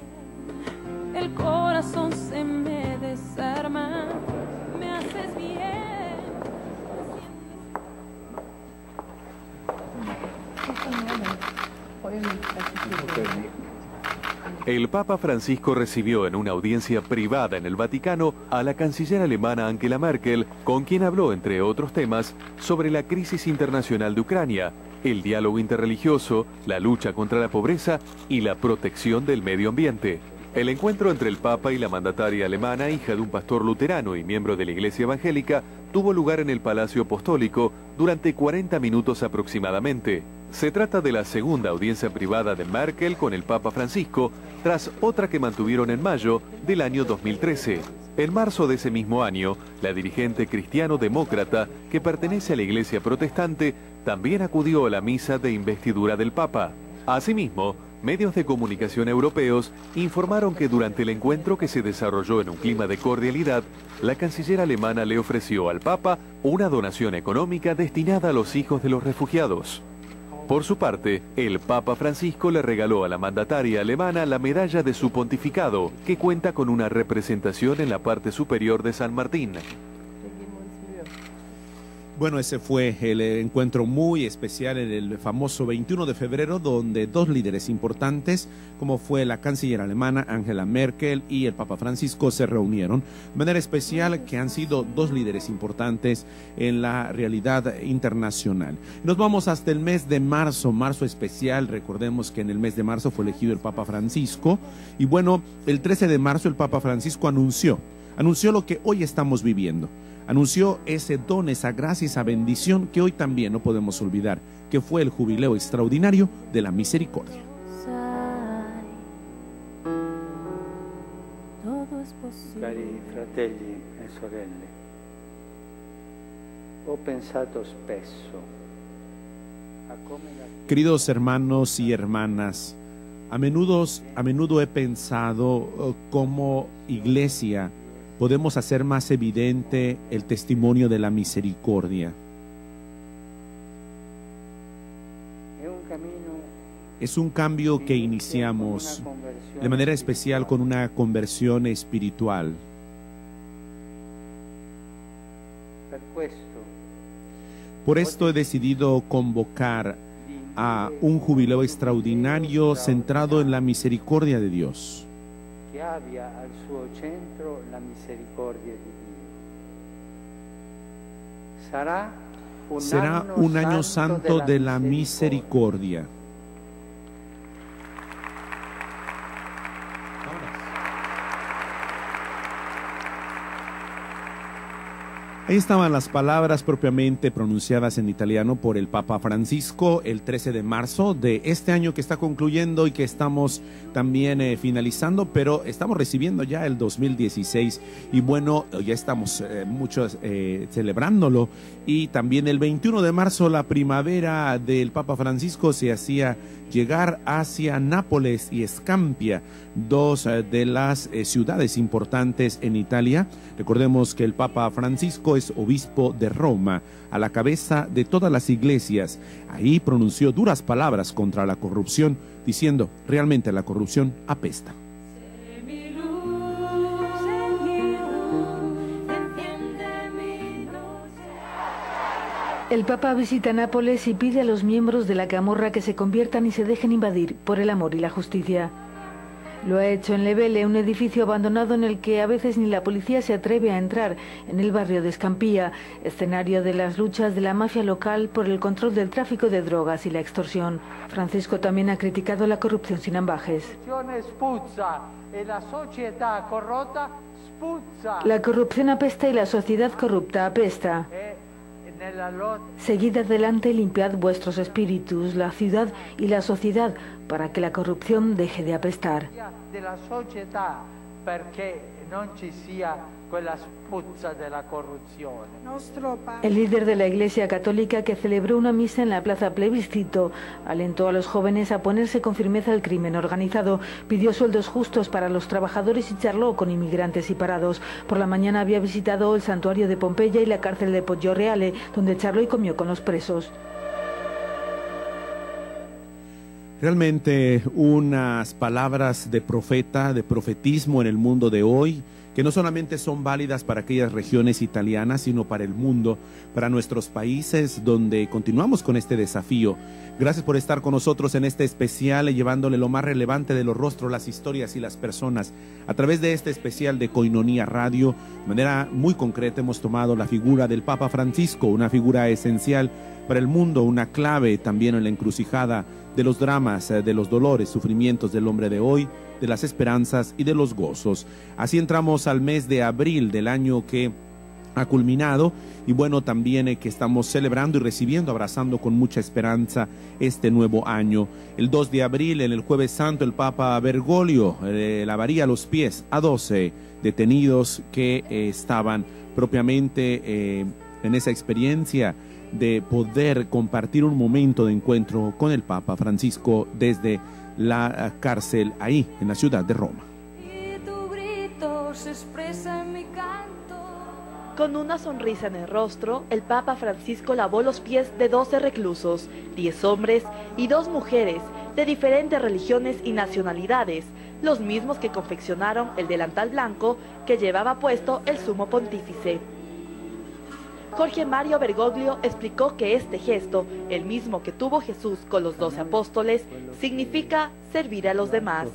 El corazón El Papa Francisco recibió en una audiencia privada en el Vaticano a la canciller alemana Angela Merkel, con quien habló, entre otros temas, sobre la crisis internacional de Ucrania, el diálogo interreligioso, la lucha contra la pobreza y la protección del medio ambiente. El encuentro entre el Papa y la mandataria alemana, hija de un pastor luterano y miembro de la Iglesia Evangélica, tuvo lugar en el Palacio Apostólico durante 40 minutos aproximadamente. Se trata de la segunda audiencia privada de Merkel con el Papa Francisco, tras otra que mantuvieron en mayo del año 2013. En marzo de ese mismo año, la dirigente cristiano-demócrata, que pertenece a la Iglesia protestante, también acudió a la misa de investidura del Papa. Asimismo, medios de comunicación europeos informaron que durante el encuentro que se desarrolló en un clima de cordialidad, la canciller alemana le ofreció al Papa una donación económica destinada a los hijos de los refugiados. Por su parte, el Papa Francisco le regaló a la mandataria alemana la medalla de su pontificado, que cuenta con una representación en la parte superior de San Martín. Bueno, ese fue el encuentro muy especial en el famoso 21 de febrero, donde dos líderes importantes, como fue la canciller alemana Angela Merkel y el Papa Francisco, se reunieron. De manera especial que han sido dos líderes importantes en la realidad internacional. Nos vamos hasta el mes de marzo, marzo especial. Recordemos que en el mes de marzo fue elegido el Papa Francisco. Y bueno, el 13 de marzo el Papa Francisco anunció, anunció lo que hoy estamos viviendo anunció ese don, esa gracia, esa bendición que hoy también no podemos olvidar, que fue el jubileo extraordinario de la misericordia. Cari fratelli e sorelle, ho pensato spesso a come la Queridos hermanos y hermanas, a menudo, a menudo he pensado eh, cómo iglesia podemos hacer más evidente el testimonio de la misericordia. Es un cambio que iniciamos de manera especial con una conversión espiritual. Por esto he decidido convocar a un jubileo extraordinario centrado en la misericordia de Dios. Che abbia al suo centro la misericordia di Dio. Sarà un Será anno un año santo de la misericordia. misericordia. Ahí estaban las palabras propiamente pronunciadas en italiano por el Papa Francisco el 13 de marzo de este año que está concluyendo y que estamos también eh, finalizando, pero estamos recibiendo ya el 2016 y bueno, ya estamos eh, muchos eh, celebrándolo y también el 21 de marzo la primavera del Papa Francisco se hacía llegar hacia Nápoles y Escampia, dos eh, de las eh, ciudades importantes en Italia. Recordemos que el Papa Francisco es obispo de Roma, a la cabeza de todas las iglesias. Ahí pronunció duras palabras contra la corrupción, diciendo, realmente la corrupción apesta. El Papa visita Nápoles y pide a los miembros de la camorra que se conviertan y se dejen invadir por el amor y la justicia. Lo ha hecho en Levele, un edificio abandonado en el que a veces ni la policía se atreve a entrar, en el barrio de Escampía, escenario de las luchas de la mafia local por el control del tráfico de drogas y la extorsión. Francisco también ha criticado la corrupción sin ambajes. La corrupción apesta y la sociedad corrupta apesta. Seguid adelante y limpiad vuestros espíritus, la ciudad y la sociedad, para que la corrupción deje de apestar. El líder de la Iglesia Católica que celebró una misa en la Plaza Plebiscito alentó a los jóvenes a ponerse con firmeza al crimen organizado, pidió sueldos justos para los trabajadores y charló con inmigrantes y parados. Por la mañana había visitado el santuario de Pompeya y la cárcel de Reale, donde charló y comió con los presos. Realmente unas palabras de profeta, de profetismo en el mundo de hoy, que no solamente son válidas para aquellas regiones italianas, sino para el mundo, para nuestros países donde continuamos con este desafío. Gracias por estar con nosotros en este especial, llevándole lo más relevante de los rostros, las historias y las personas. A través de este especial de Coinonía Radio, de manera muy concreta hemos tomado la figura del Papa Francisco, una figura esencial para el mundo, una clave también en la encrucijada de los dramas, eh, de los dolores, sufrimientos del hombre de hoy, de las esperanzas y de los gozos. Así entramos al mes de abril del año que ha culminado y bueno también eh, que estamos celebrando y recibiendo, abrazando con mucha esperanza este nuevo año. El 2 de abril, en el jueves santo, el Papa Bergoglio eh, lavaría los pies a 12 detenidos que estaban propiamente en esa experiencia de poder compartir un momento de encuentro con el Papa Francisco desde la cárcel ahí, en la ciudad de Roma. Con una sonrisa en el rostro, el Papa Francisco lavó los pies de 12 reclusos, 10 hombres y 2 mujeres de diferentes religiones y nacionalidades, los mismos que confeccionaron el delantal blanco que llevaba puesto el sumo pontífice. Jorge Mario Bergoglio explicó que este gesto, el mismo que tuvo Jesús con los doce apóstoles, significa servir a los demás.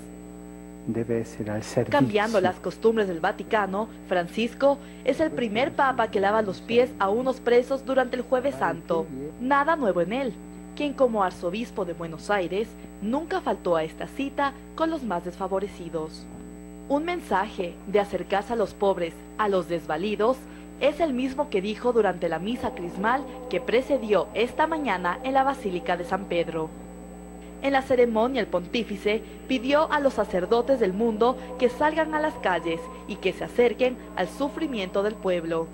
Debe ser al Cambiando las costumbres del Vaticano, Francisco es el primer papa que lava los pies a unos presos durante el Jueves Santo. Nada nuevo en él, quien como arzobispo de Buenos Aires nunca faltó a esta cita con los más desfavorecidos. Un mensaje de acercarse a los pobres, a los desvalidos, es el mismo que dijo durante la misa crismal que precedió esta mañana en la Basílica de San Pedro. En la ceremonia el pontífice pidió a los sacerdotes del mundo que salgan a las calles y que se acerquen al sufrimiento del pueblo.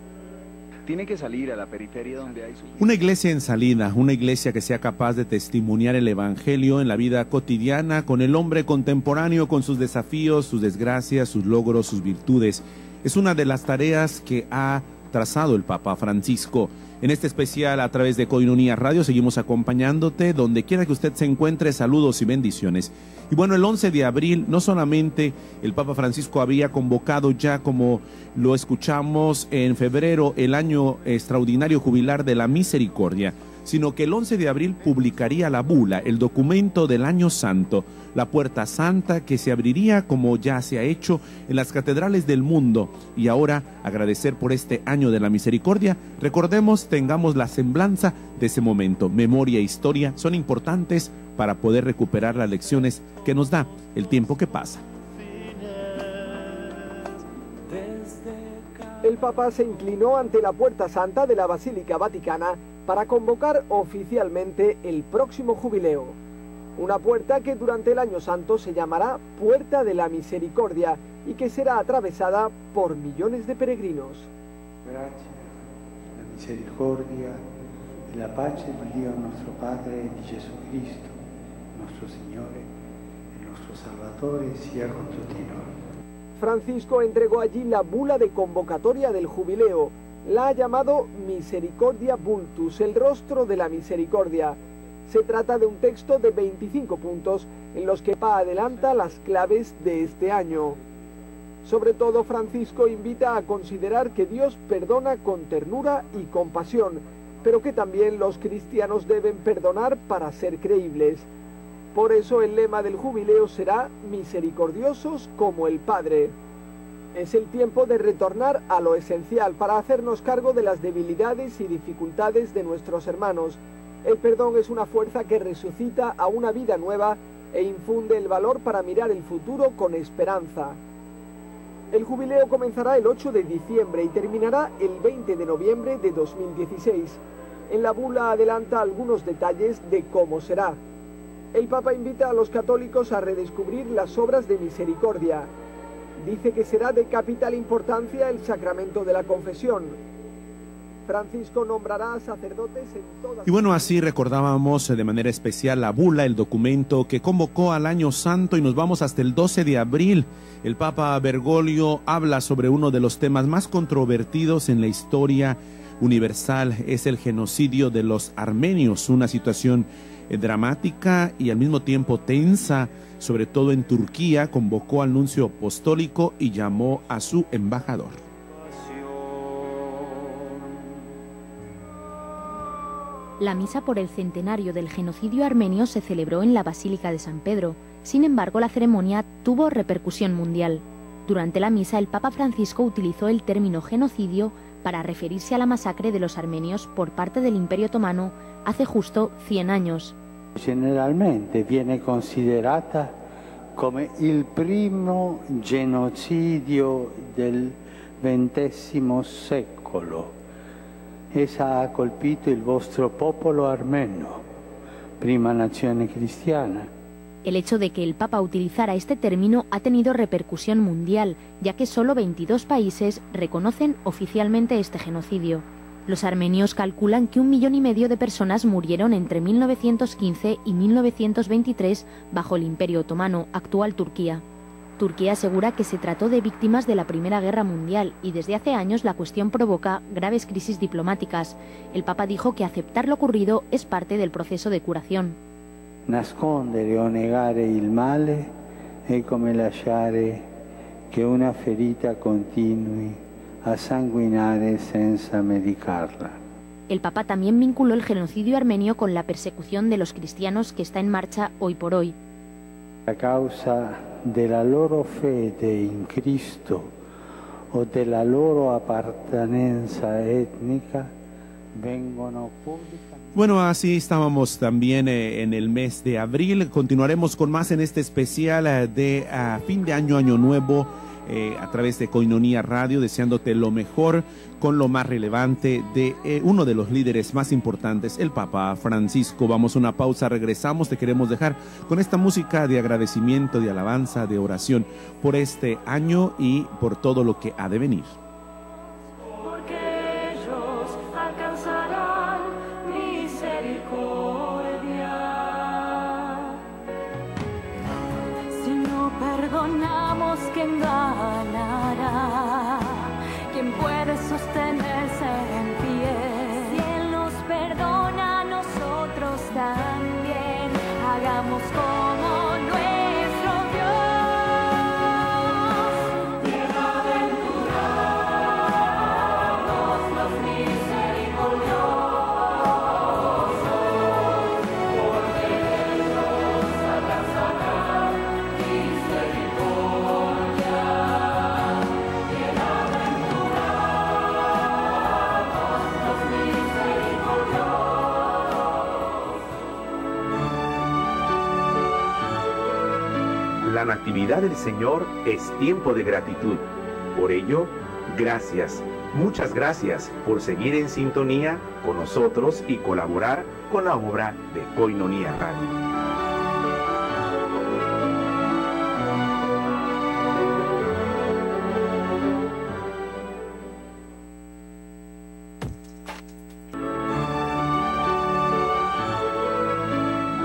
Tiene que salir a la periferia donde hay Una iglesia en salida, una iglesia que sea capaz de testimoniar el Evangelio en la vida cotidiana con el hombre contemporáneo, con sus desafíos, sus desgracias, sus logros, sus virtudes. Es una de las tareas que ha trazado el Papa Francisco. En este especial a través de Coinonía Radio seguimos acompañándote donde quiera que usted se encuentre, saludos y bendiciones. Y bueno, el 11 de abril no solamente el Papa Francisco había convocado ya como lo escuchamos en febrero el año extraordinario jubilar de la misericordia, sino que el 11 de abril publicaría la bula, el documento del año santo, la puerta santa que se abriría como ya se ha hecho en las catedrales del mundo. Y ahora agradecer por este año de la misericordia, recordemos, tengamos la semblanza de ese momento. Memoria e historia son importantes para poder recuperar las lecciones que nos da el tiempo que pasa. El Papa se inclinó ante la puerta santa de la Basílica Vaticana para convocar oficialmente el próximo jubileo. Una puerta que durante el año santo se llamará Puerta de la Misericordia y que será atravesada por millones de peregrinos. Gracias, la misericordia y la paz de Dios nuestro Padre y Jesucristo, nuestro Señor y nuestro Salvador, sea con tu Francisco entregó allí la bula de convocatoria del jubileo la ha llamado Misericordia Vultus, el rostro de la misericordia. Se trata de un texto de 25 puntos en los que Pa adelanta las claves de este año. Sobre todo, Francisco invita a considerar que Dios perdona con ternura y compasión, pero que también los cristianos deben perdonar para ser creíbles. Por eso el lema del jubileo será misericordiosos como el Padre. Es el tiempo de retornar a lo esencial para hacernos cargo de las debilidades y dificultades de nuestros hermanos. El perdón es una fuerza que resucita a una vida nueva e infunde el valor para mirar el futuro con esperanza. El jubileo comenzará el 8 de diciembre y terminará el 20 de noviembre de 2016. En la bula adelanta algunos detalles de cómo será. El Papa invita a los católicos a redescubrir las obras de misericordia. Dice que será de capital importancia el sacramento de la confesión. Francisco nombrará sacerdotes en todas... Y bueno, así recordábamos de manera especial la bula, el documento que convocó al año santo y nos vamos hasta el 12 de abril. El Papa Bergoglio habla sobre uno de los temas más controvertidos en la historia universal, es el genocidio de los armenios, una situación eh, dramática y al mismo tiempo tensa, sobre todo en Turquía, convocó al nuncio apostólico y llamó a su embajador. La misa por el centenario del genocidio armenio se celebró en la Basílica de San Pedro. Sin embargo, la ceremonia tuvo repercusión mundial. Durante la misa, el Papa Francisco utilizó el término genocidio para referirse a la masacre de los armenios por parte del Imperio Otomano hace justo 100 años. Generalmente viene considerata come il primo genocidio del XX secolo. Essa ha colpito il vostro popolo armeno, prima nazione cristiana. El hecho de que el Papa utilizara este término ha tenido repercusión mundial, ya que solo 22 países reconocen oficialmente este genocidio. Los armenios calculan que un millón y medio de personas murieron entre 1915 y 1923 bajo el Imperio Otomano, actual Turquía. Turquía asegura que se trató de víctimas de la Primera Guerra Mundial y desde hace años la cuestión provoca graves crisis diplomáticas. El Papa dijo que aceptar lo ocurrido es parte del proceso de curación. Nascondere o negare il male è come lasciare che una ferita continui a sanguinare senza medicarla. El Papa también vinculó el genocidio armenio con la persecución de los cristianos que está en marcha hoy por hoy. A causa della loro fede in Cristo o della loro appartenenza etnica vengono pubblicamente Bueno, así estábamos también eh, en el mes de abril. Continuaremos con más en este especial eh, de ah, fin de año, año nuevo, eh, a través de Coinonía Radio, deseándote lo mejor con lo más relevante de eh, uno de los líderes más importantes, el Papa Francisco. Vamos a una pausa, regresamos, te queremos dejar con esta música de agradecimiento, de alabanza, de oración por este año y por todo lo que ha de venir. La Natividad del Señor es tiempo de gratitud. Por ello, gracias, muchas gracias por seguir en sintonía con nosotros y colaborar con la obra de Coinonía Radio.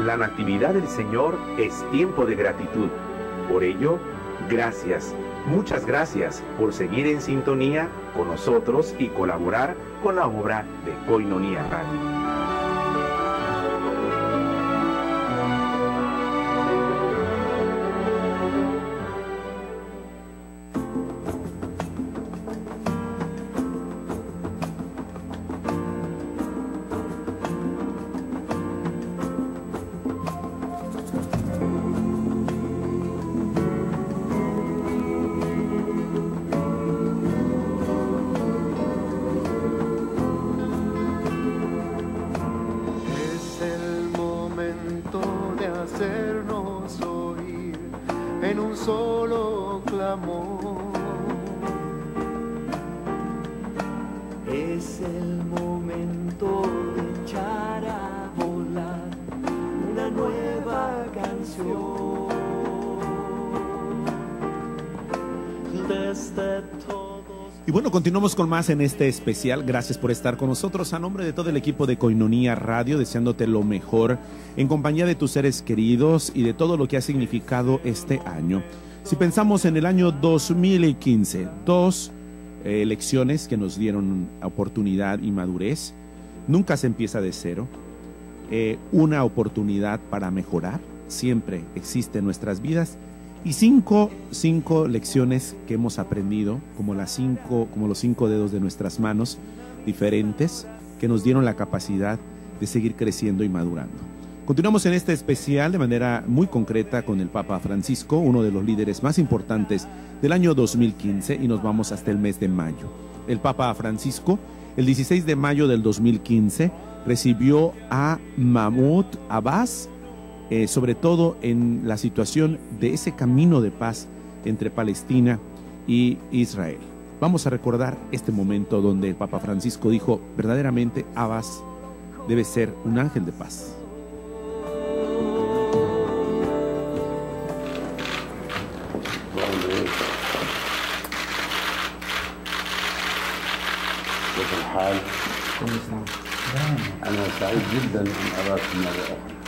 La Natividad del Señor es tiempo de gratitud. Por ello, gracias, muchas gracias por seguir en sintonía con nosotros y colaborar con la obra de Coinonía Radio. Continuamos con más en este especial. Gracias por estar con nosotros. A nombre de todo el equipo de Coinonía Radio, deseándote lo mejor en compañía de tus seres queridos y de todo lo que ha significado este año. Si pensamos en el año 2015, dos eh, elecciones que nos dieron oportunidad y madurez, nunca se empieza de cero. Eh, una oportunidad para mejorar siempre existe en nuestras vidas y cinco, cinco lecciones que hemos aprendido, como, las cinco, como los cinco dedos de nuestras manos, diferentes, que nos dieron la capacidad de seguir creciendo y madurando. Continuamos en este especial de manera muy concreta con el Papa Francisco, uno de los líderes más importantes del año 2015, y nos vamos hasta el mes de mayo. El Papa Francisco, el 16 de mayo del 2015, recibió a Mahmoud Abbas, eh, sobre todo en la situación de ese camino de paz entre Palestina y Israel. Vamos a recordar este momento donde el Papa Francisco dijo, verdaderamente Abbas debe ser un ángel de paz. كيف الحال؟ أنا سعيد جدا أن أراك مرة أخرى.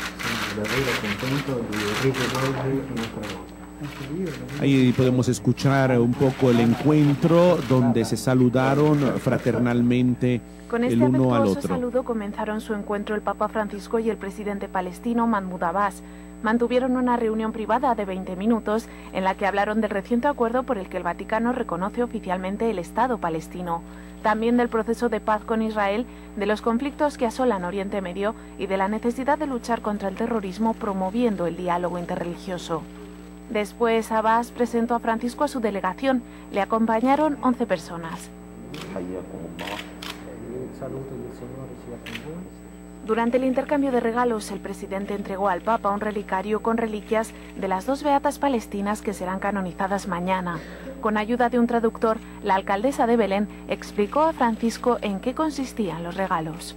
Ahí podemos escuchar un poco el encuentro donde se saludaron fraternalmente Con este el uno al otro. saludo comenzaron su encuentro el Papa Francisco y el presidente palestino Mahmoud Abbas. Mantuvieron una reunión privada de 20 minutos en la que hablaron del reciente acuerdo por el que el Vaticano reconoce oficialmente el Estado palestino, también del proceso de paz con Israel, de los conflictos que asolan Oriente Medio y de la necesidad de luchar contra el terrorismo promoviendo el diálogo interreligioso. Después, Abbas presentó a Francisco a su delegación. Le acompañaron 11 personas. Durante el intercambio de regalos, el presidente entregó al Papa un relicario con reliquias de las dos beatas palestinas que serán canonizadas mañana. Con ayuda de un traductor, la alcaldesa de Belén explicó a Francisco en qué consistían los regalos.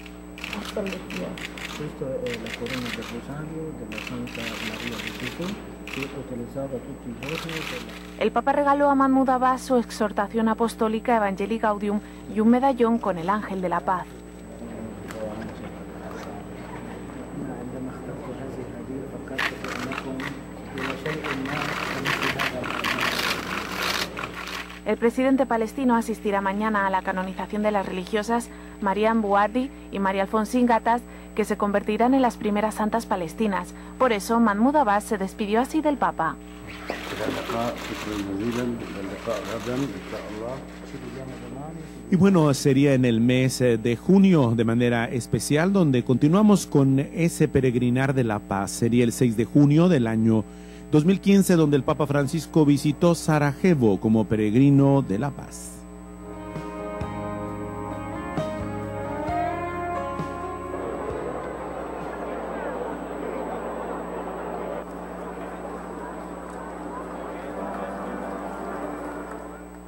Lectura, questo è la corona del rosario della Santa Maria di Gesù che è utilizzata tutti i giorni per la El Papa regaló a Mahmoud Abbas su exhortación apostólica Evangelii Gaudium y un medallón con el ángel de la paz. El presidente palestino asistirá mañana a la canonización de las religiosas Mariam Bouardi y María Alfonsín Gatas, que se convertirán en las primeras santas palestinas. Por eso, Mahmoud Abbas se despidió así del Papa. Y bueno, sería en el mes eh, de junio de manera especial, donde continuamos con ese peregrinar de la paz. Sería el 6 de junio del año 2015 donde el Papa Francisco visitó Sarajevo como peregrino de la paz.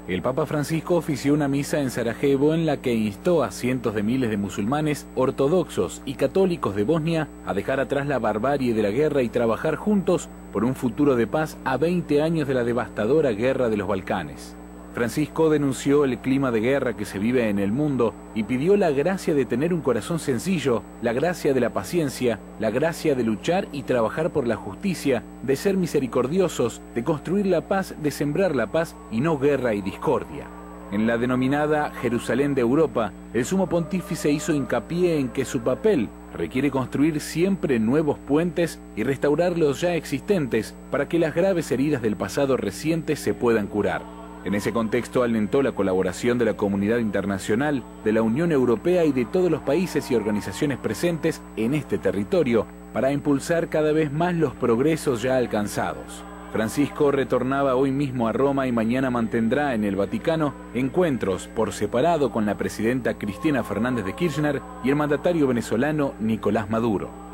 El Papa Francisco ofició una misa en Sarajevo en la que instó a cientos de miles de musulmanes, ortodoxos y católicos de Bosnia a dejar atrás la barbarie de la guerra y trabajar juntos por un futuro de paz a 20 años de la devastadora guerra de los Balcanes. Francisco denunció el clima de guerra que se vive en el mundo y pidió la gracia de tener un corazón sencillo, la gracia de la paciencia, la gracia de luchar y trabajar por la justicia, de ser misericordiosos, de construir la paz, de sembrar la paz y no guerra y discordia. En la denominada Jerusalén de Europa, el sumo pontífice hizo hincapié en que su papel requiere construir siempre nuevos puentes y restaurar los ya existentes para que las graves heridas del pasado reciente se puedan curar. En ese contexto alentó la colaboración de la comunidad internacional, de la Unión Europea y de todos los países y organizaciones presentes en este territorio para impulsar cada vez más los progresos ya alcanzados. Francisco retornaba hoy mismo a Roma y mañana mantendrá en el Vaticano encuentros por separado con la presidenta Cristina Fernández de Kirchner y el mandatario venezolano Nicolás Maduro.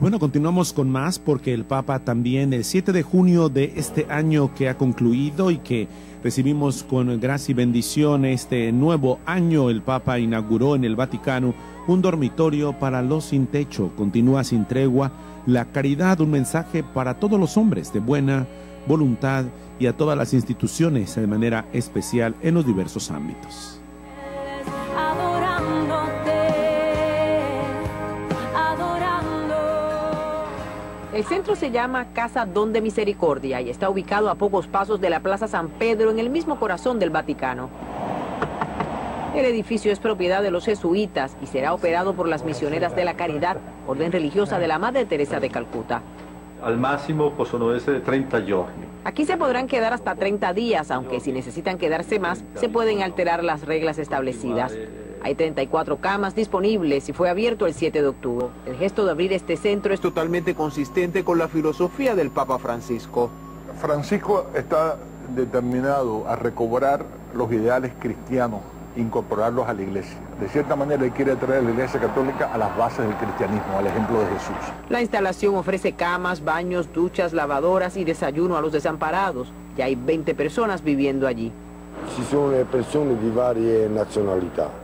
Bueno, continuamos con más porque el Papa también el 7 de junio de este año que ha concluido y que recibimos con gracia y bendición este nuevo año, el Papa inauguró en el Vaticano un dormitorio para los sin techo. Continúa sin tregua la caridad, un mensaje para todos los hombres de buena voluntad y a todas las instituciones de manera especial en los diversos ámbitos. El centro se llama Casa Don de Misericordia y está ubicado a pocos pasos de la Plaza San Pedro en el mismo corazón del Vaticano. El edificio es propiedad de los jesuitas y será operado por las misioneras de la caridad, orden religiosa de la Madre Teresa de Calcuta. Al máximo possono essere 30 giorni. Aquí se podrán quedar hasta 30 días, aunque si necesitan quedarse más, se pueden alterar las reglas establecidas. Hay 34 camas disponibles y fue abierto el 7 de octubre. El gesto de abrir este centro es totalmente consistente con la filosofía del Papa Francisco. Francisco está determinado a recobrar los ideales cristianos, incorporarlos a la iglesia. De cierta manera, él quiere traer a la iglesia católica a las bases del cristianismo, al ejemplo de Jesús. La instalación ofrece camas, baños, duchas, lavadoras y desayuno a los desamparados. Ya hay 20 personas viviendo allí.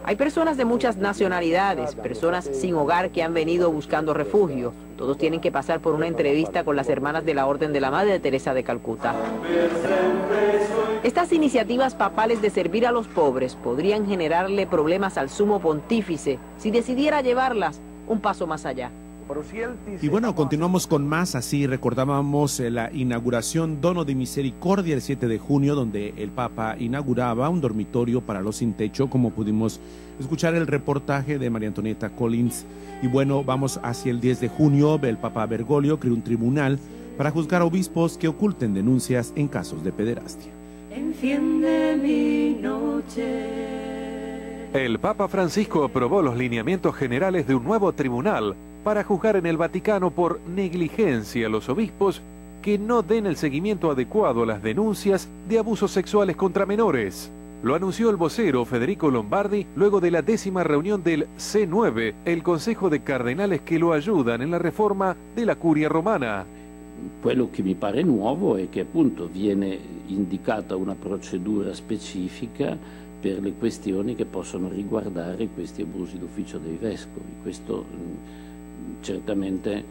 Hay personas de muchas nacionalidades, personas sin hogar que han venido buscando refugio. Todos tienen que pasar por una entrevista con las hermanas de la Orden de la Madre Teresa de Calcuta. Estas iniciativas papales de servir a los pobres podrían generarle problemas al sumo pontífice si decidiera llevarlas un paso más allá. Y bueno, continuamos con más. Así recordábamos eh, la inauguración Dono de Misericordia el 7 de junio, donde el Papa inauguraba un dormitorio para los sin techo, como pudimos escuchar el reportaje de María Antonieta Collins. Y bueno, vamos hacia el 10 de junio. El Papa Bergoglio creó un tribunal para juzgar a obispos que oculten denuncias en casos de pederastia. Enciende mi noche. El Papa Francisco aprobó los lineamientos generales de un nuevo tribunal para juzgar en el Vaticano por negligencia a los obispos que no den el seguimiento adecuado a las denuncias de abusos sexuales contra menores. Lo anunció el vocero Federico Lombardi luego de la décima reunión del C9, el Consejo de Cardenales que lo ayudan en la reforma de la curia romana. Quello che mi pare nuovo è che appunto viene indicata una procedura specifica per le questioni che possono riguardare questi abusi d'ufficio dei vescovi. Questo certamente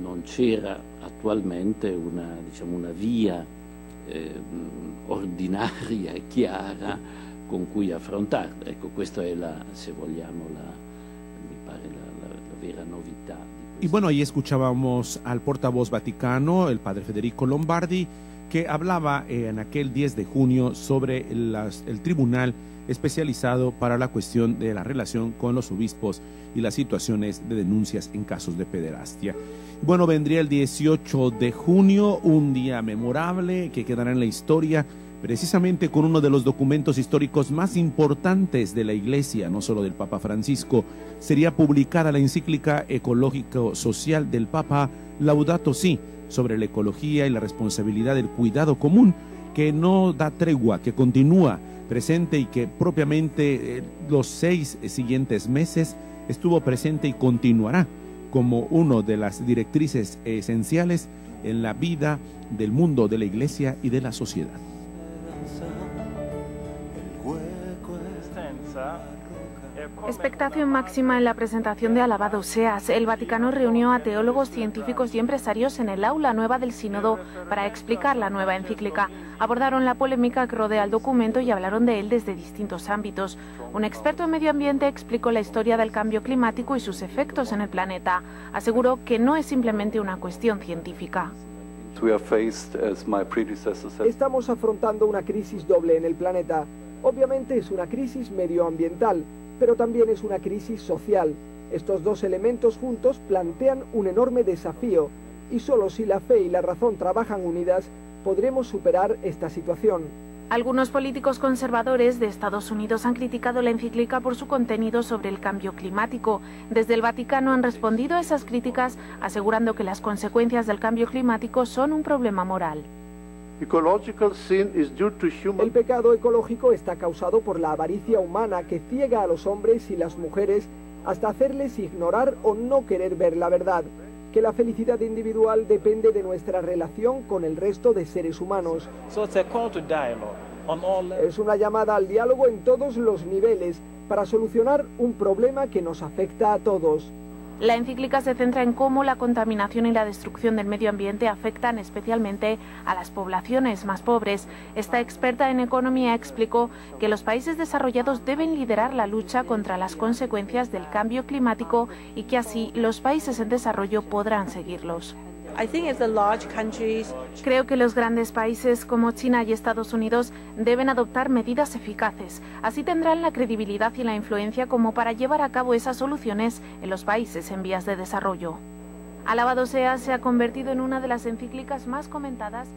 non c'era attualmente una, diciamo, una via eh, ordinaria e chiara con cui affrontarla. Ecco, questa è la, se vogliamo, la, mi pare la, la, la vera novità. Y bueno, ahí escuchábamos al portavoz vaticano, el padre Federico Lombardi, que hablaba en aquel 10 de junio sobre las, el tribunal especializado para la cuestión de la relación con los obispos y las situaciones de denuncias en casos de pederastia. Bueno, vendría el 18 de junio, un día memorable que quedará en la historia, precisamente con uno de los documentos históricos más importantes de la Iglesia, no solo del Papa Francisco. Sería publicada la encíclica ecológico-social del Papa Laudato Si sobre la ecología y la responsabilidad del cuidado común, que no da tregua, que continúa presente y que propiamente eh, los seis siguientes meses estuvo presente y continuará como uno de las directrices esenciales en la vida del mundo, de la iglesia y de la sociedad. Expectación máxima en la presentación de Alabado Seas. El Vaticano reunió a teólogos, científicos y empresarios en el aula nueva del Sínodo para explicar la nueva encíclica. Abordaron la polémica que rodea el documento y hablaron de él desde distintos ámbitos. Un experto en medio ambiente explicó la historia del cambio climático y sus efectos en el planeta. Aseguró que no es simplemente una cuestión científica. Estamos afrontando una crisis doble en el planeta. Obviamente es una crisis medioambiental, pero también es una crisis social. Estos dos elementos juntos plantean un enorme desafío y solo si la fe y la razón trabajan unidas podremos superar esta situación. Algunos políticos conservadores de Estados Unidos han criticado la encíclica por su contenido sobre el cambio climático. Desde el Vaticano han respondido a esas críticas asegurando que las consecuencias del cambio climático son un problema moral. El pecado ecológico está causado por la avaricia humana que ciega a los hombres y las mujeres hasta hacerles ignorar o no querer ver la verdad. que la felicidad individual depende de nuestra relación con el resto de seres humanos. Es una llamada al diálogo en todos los niveles para solucionar un problema que nos afecta a todos. La encíclica se centra en cómo la contaminación y la destrucción del medio ambiente afectan especialmente a las poblaciones más pobres. Esta experta en economía explicó que los países desarrollados deben liderar la lucha contra las consecuencias del cambio climático y que así los países en desarrollo podrán seguirlos. Creo que los grandes países como China y Estados Unidos deben adoptar medidas eficaces. Así tendrán la credibilidad y la influencia como para llevar a cabo esas soluciones en los países en vías de desarrollo. Alabado sea se ha convertido en una de las encíclicas más comentadas.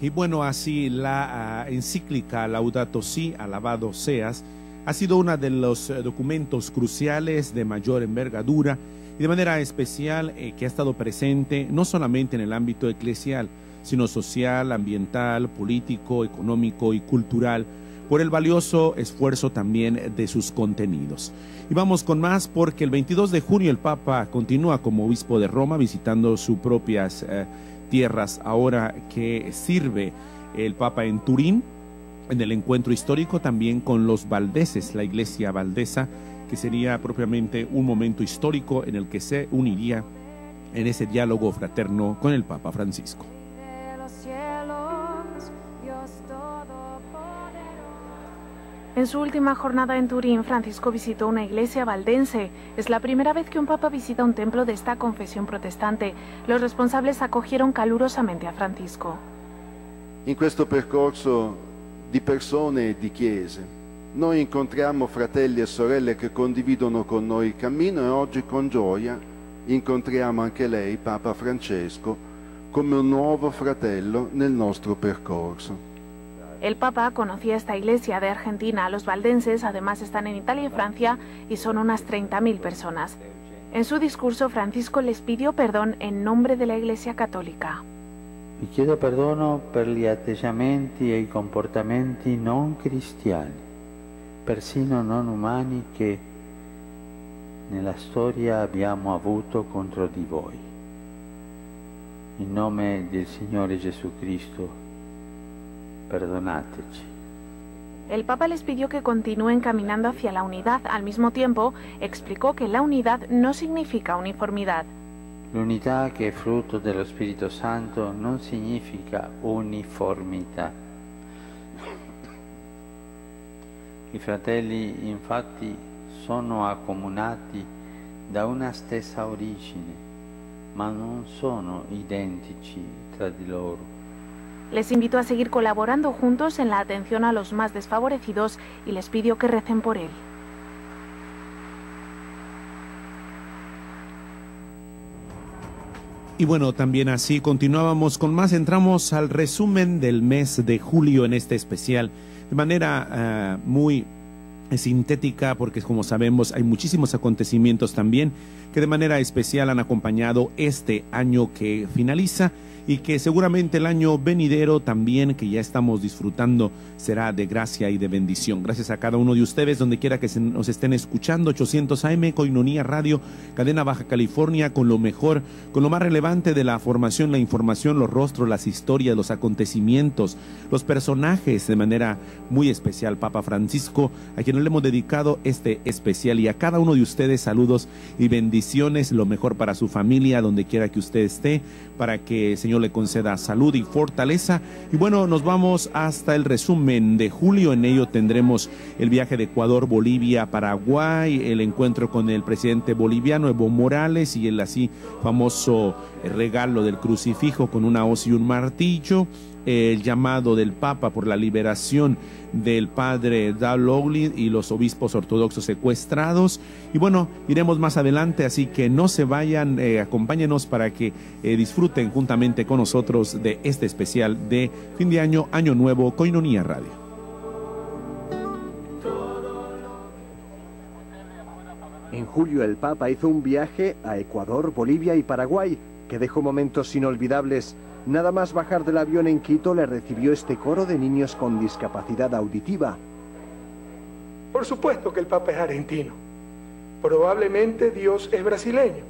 Y bueno, así la uh, encíclica Laudato Si, Alabado Seas, ha sido uno de los eh, documentos cruciales de mayor envergadura y de manera especial eh, que ha estado presente no solamente en el ámbito eclesial, sino social, ambiental, político, económico y cultural, por el valioso esfuerzo también de sus contenidos. Y vamos con más porque el 22 de junio el Papa continúa como obispo de Roma visitando sus propias eh, tierras ahora que sirve el Papa en Turín, en el encuentro histórico también con los valdeses, la iglesia valdesa, que sería propiamente un momento histórico en el que se uniría en ese diálogo fraterno con el Papa Francisco. En su última jornada en Turín, Francisco visitó una iglesia valdense. Es la primera vez que un papa visita un templo de esta confesión protestante. Los responsables acogieron calurosamente a Francisco. En questo percorso di persone e di chiese, noi incontriamo fratelli e sorelle che condividono con noi il cammino e oggi con gioia incontriamo anche lei, Papa Francesco, come un nuovo fratello nel nostro percorso. El Papa conocía esta iglesia de Argentina. Los valdenses además están en Italia y Francia y son unas 30.000 personas. En su discurso, Francisco les pidió perdón en nombre de la Iglesia Católica. Vi chiedo perdono per gli atteggiamenti e i comportamenti non cristiani, persino non umani che nella storia abbiamo avuto contro di voi. In nome del Signore Gesù Cristo, perdonateci. El Papa les pidió que continúen caminando hacia la unidad. Al mismo tiempo, explicó que la unidad no significa uniformidad. L'unità che è frutto dello Spirito Santo non significa uniformità. I fratelli infatti sono accomunati da una stessa origine, ma non sono identici tra di loro. Les invitó a seguir colaborando juntos en la atención a los más desfavorecidos y les pidió que recen por él. Y bueno, también así continuábamos con más. Entramos al resumen del mes de julio en este especial de manera uh, muy sintética porque como sabemos hay muchísimos acontecimientos también que de manera especial han acompañado este año que finaliza y que seguramente el año venidero también que ya estamos disfrutando será de gracia y de bendición. Gracias a cada uno de ustedes, donde quiera que se nos estén escuchando, 800 AM, Coinonía Radio, Cadena Baja California, con lo mejor, con lo más relevante de la formación, la información, los rostros, las historias, los acontecimientos, los personajes de manera muy especial. Papa Francisco, a quien le hemos dedicado este especial y a cada uno de ustedes saludos y bendiciones, lo mejor para su familia, donde quiera que usted esté, para que el Le conceda salud y fortaleza. Y bueno, nos vamos hasta el resumen de julio. En ello tendremos el viaje de Ecuador, Bolivia, Paraguay, el encuentro con el presidente boliviano Evo Morales y el así famoso regalo del crucifijo con una hoz y un martillo el llamado del Papa por la liberación del padre Loglin y los obispos ortodoxos secuestrados. Y bueno, iremos más adelante, así que no se vayan, eh, acompáñenos para que eh, disfruten juntamente con nosotros de este especial de fin de año, Año Nuevo, Coinonía Radio. En julio el Papa hizo un viaje a Ecuador, Bolivia y Paraguay que dejó momentos inolvidables Nada más bajar del avión en Quito le recibió este coro de niños con discapacidad auditiva. Por supuesto que el Papa es argentino. Probablemente Dios es brasileño.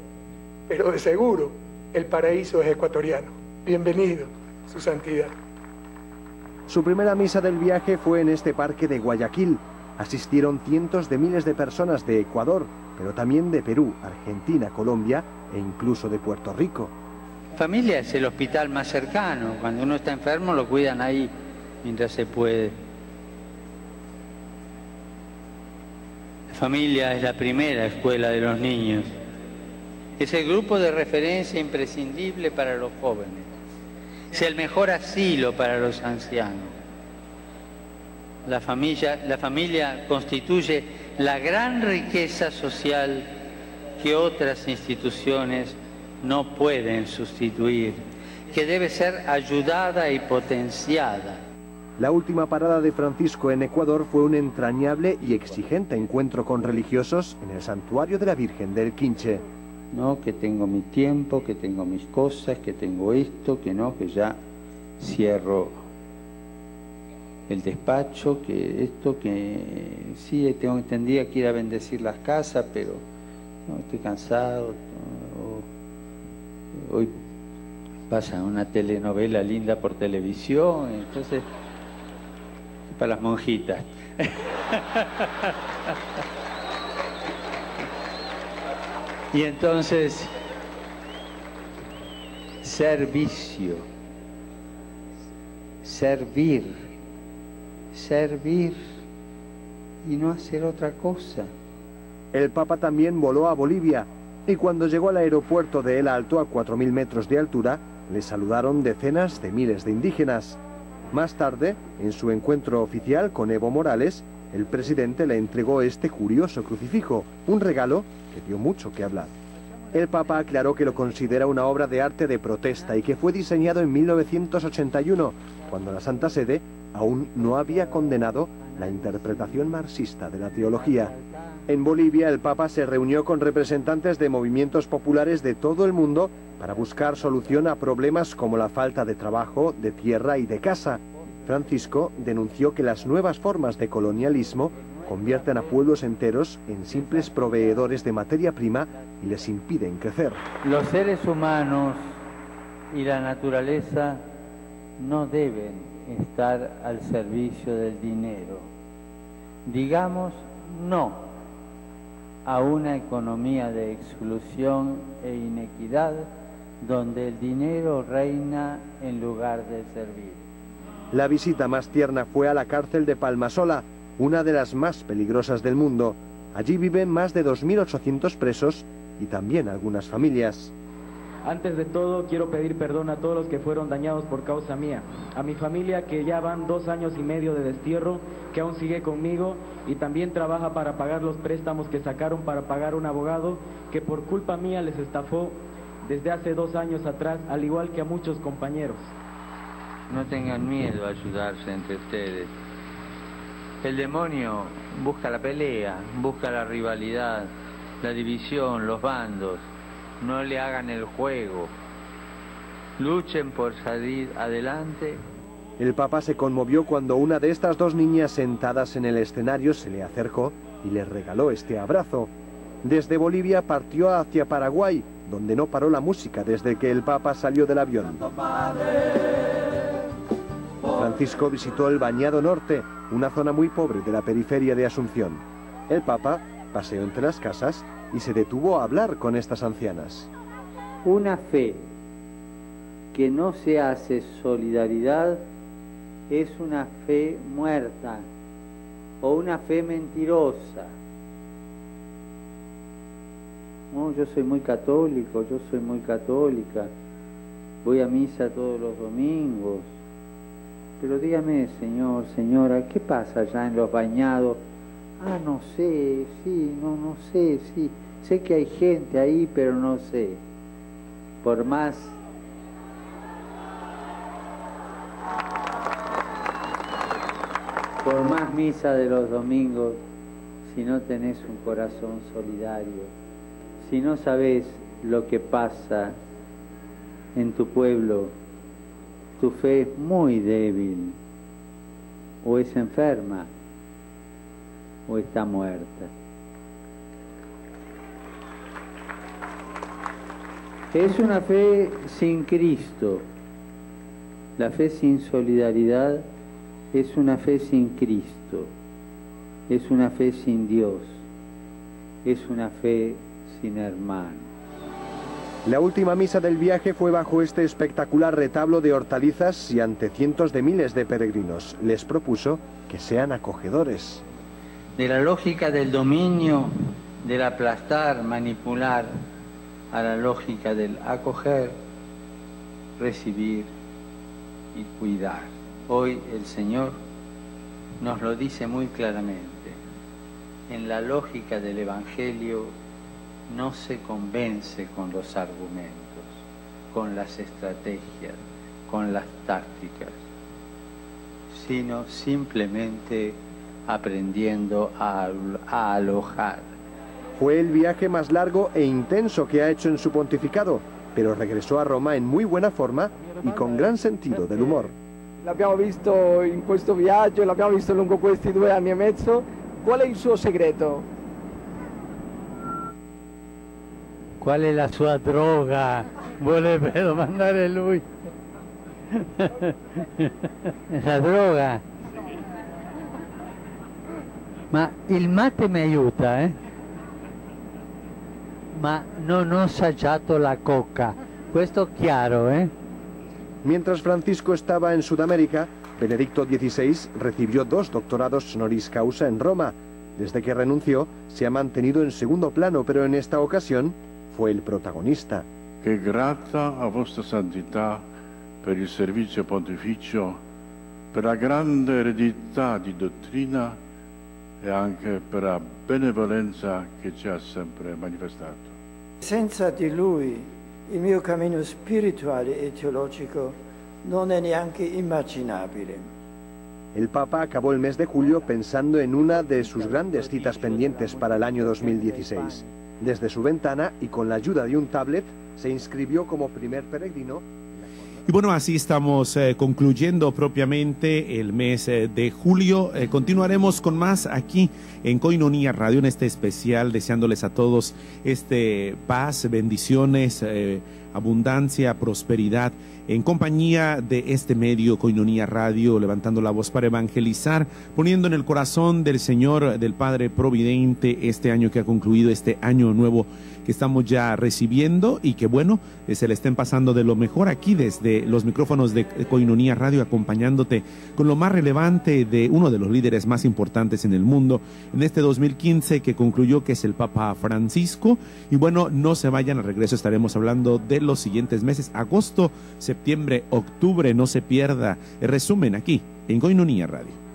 Pero de seguro el paraíso es ecuatoriano. Bienvenido, su santidad. Su primera misa del viaje fue en este parque de Guayaquil. Asistieron cientos de miles de personas de Ecuador, pero también de Perú, Argentina, Colombia e incluso de Puerto Rico. Familia es el hospital más cercano. Cuando uno está enfermo lo cuidan ahí mientras se puede. La familia es la primera escuela de los niños. Es el grupo de referencia imprescindible para los jóvenes. Es el mejor asilo para los ancianos. La familia, la familia constituye la gran riqueza social que otras instituciones no pueden sustituir, que debe ser ayudada y potenciada. La última parada de Francisco en Ecuador fue un entrañable y exigente encuentro con religiosos en el santuario de la Virgen del Quinche. No, que tengo mi tiempo, que tengo mis cosas, que tengo esto, que no, que ya cierro el despacho, que esto, que sí, tengo, tendría que ir a bendecir las casas, pero no, estoy cansado. Hoy pasa una telenovela linda por televisión, entonces, para las monjitas. y entonces, servicio, servir, servir y no hacer otra cosa. El Papa también voló a Bolivia y cuando llegó al aeropuerto de El Alto a 4.000 metros de altura, le saludaron decenas de miles de indígenas. Más tarde, en su encuentro oficial con Evo Morales, el presidente le entregó este curioso crucifijo, un regalo que dio mucho que hablar. El Papa aclaró que lo considera una obra de arte de protesta y que fue diseñado en 1981, cuando la Santa Sede aún no había condenado la interpretación marxista de la teología. En Bolivia el Papa se reunió con representantes de movimientos populares de todo el mundo para buscar solución a problemas como la falta de trabajo, de tierra y de casa. Francisco denunció que las nuevas formas de colonialismo convierten a pueblos enteros en simples proveedores de materia prima y les impiden crecer. Los seres humanos y la naturaleza no deben estar al servicio del dinero. Digamos no a una economía de exclusión e inequidad donde el dinero reina en lugar de servir. La visita más tierna fue a la cárcel de Palmasola, una de las más peligrosas del mundo. Allí viven más de 2.800 presos y también algunas familias. Antes de todo, quiero pedir perdón a todos los que fueron dañados por causa mía. A mi familia, que ya van dos años y medio de destierro, que aún sigue conmigo y también trabaja para pagar los préstamos que sacaron para pagar un abogado que por culpa mía les estafó desde hace dos años atrás, al igual que a muchos compañeros. No tengan miedo a ayudarse entre ustedes. El demonio busca la pelea, busca la rivalidad, la división, los bandos no le hagan el juego. Luchen por salir adelante. El Papa se conmovió cuando una de estas dos niñas sentadas en el escenario se le acercó y le regaló este abrazo. Desde Bolivia partió hacia Paraguay, donde no paró la música desde que el Papa salió del avión. Francisco visitó el Bañado Norte, una zona muy pobre de la periferia de Asunción. El Papa paseó entre las casas y se detuvo a hablar con estas ancianas. Una fe que no se hace solidaridad es una fe muerta o una fe mentirosa. No, yo soy muy católico, yo soy muy católica, voy a misa todos los domingos. Pero dígame, señor, señora, ¿qué pasa allá en los bañados? Ah, no sé, sí, no, no sé, sí. Sé que hay gente ahí, pero no sé. Por más... Por más misa de los domingos, si no tenés un corazón solidario, si no sabes lo que pasa en tu pueblo, tu fe es muy débil o es enferma o está muerta. Es una fe sin Cristo. La fe sin solidaridad es una fe sin Cristo. Es una fe sin Dios. Es una fe sin hermano. La última misa del viaje fue bajo este espectacular retablo de hortalizas y ante cientos de miles de peregrinos. Les propuso que sean acogedores. De la lógica del dominio, del aplastar, manipular, a la lógica del acoger, recibir y cuidar. Hoy el Señor nos lo dice muy claramente. En la lógica del Evangelio no se convence con los argumentos, con las estrategias, con las tácticas, sino simplemente aprendiendo a, a alojar. Fue el viaje más largo e intenso que ha hecho en su pontificado, pero regresó a Roma en muy buena forma y con gran sentido del humor. L'abbiamo visto in questo viaggio, l'abbiamo visto lungo questi due anni e mezzo. Qual è il suo segreto? Qual è la sua droga? Vuole domandare lui. [LAUGHS] La droga? Ma il mate mi aiuta, eh? Ma non ho assaggiato la coca. Questo chiaro, eh? Mientras Francisco estaba en Sudamérica, Benedicto XVI recibió dos doctorados honoris causa en Roma. Desde que renunció, se ha mantenido en segundo plano, pero en esta ocasión fue el protagonista. Che grata a vostra santità per il servizio pontificio, per la grande eredità di dottrina e anche per la benevolenza che ci ha sempre manifestato. Senza di lui il mio cammino spirituale e teologico non è neanche immaginabile. El Papa acabó el mes de julio pensando en una de sus grandes citas pendientes para el año 2016. Desde su ventana y con la ayuda de un tablet, se inscribió como primer peregrino Y bueno, así estamos eh, concluyendo propiamente el mes eh, de julio. Eh, continuaremos con más aquí en Coinonía Radio, en este especial, deseándoles a todos este paz, bendiciones, abundancia, prosperidad, en compañía de este medio Coinonía Radio, levantando la voz para evangelizar, poniendo en el corazón del Señor, del Padre Providente, este año que ha concluido, este año nuevo que estamos ya recibiendo y que bueno, eh, se le estén pasando de lo mejor aquí desde los micrófonos de Coinonía Radio, acompañándote con lo más relevante de uno de los líderes más importantes en el mundo en este 2015 que concluyó que es el Papa Francisco. Y bueno, no se vayan, al regreso estaremos hablando de los siguientes meses, agosto, septiembre, octubre, no se pierda. Resumen aquí en Coinonía Radio.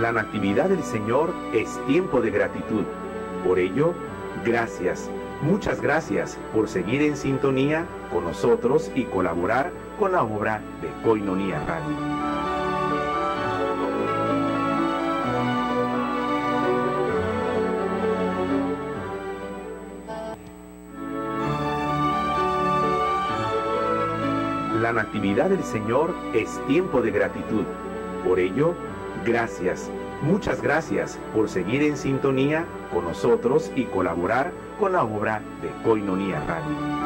La Natividad del Señor es tiempo de gratitud. Por ello, gracias, muchas gracias por seguir en sintonía con nosotros y colaborar con la obra de Coinonía Radio. La Natividad del Señor es tiempo de gratitud. Por ello, gracias, muchas gracias por seguir en sintonía con nosotros y colaborar con la obra de Coinonía Radio.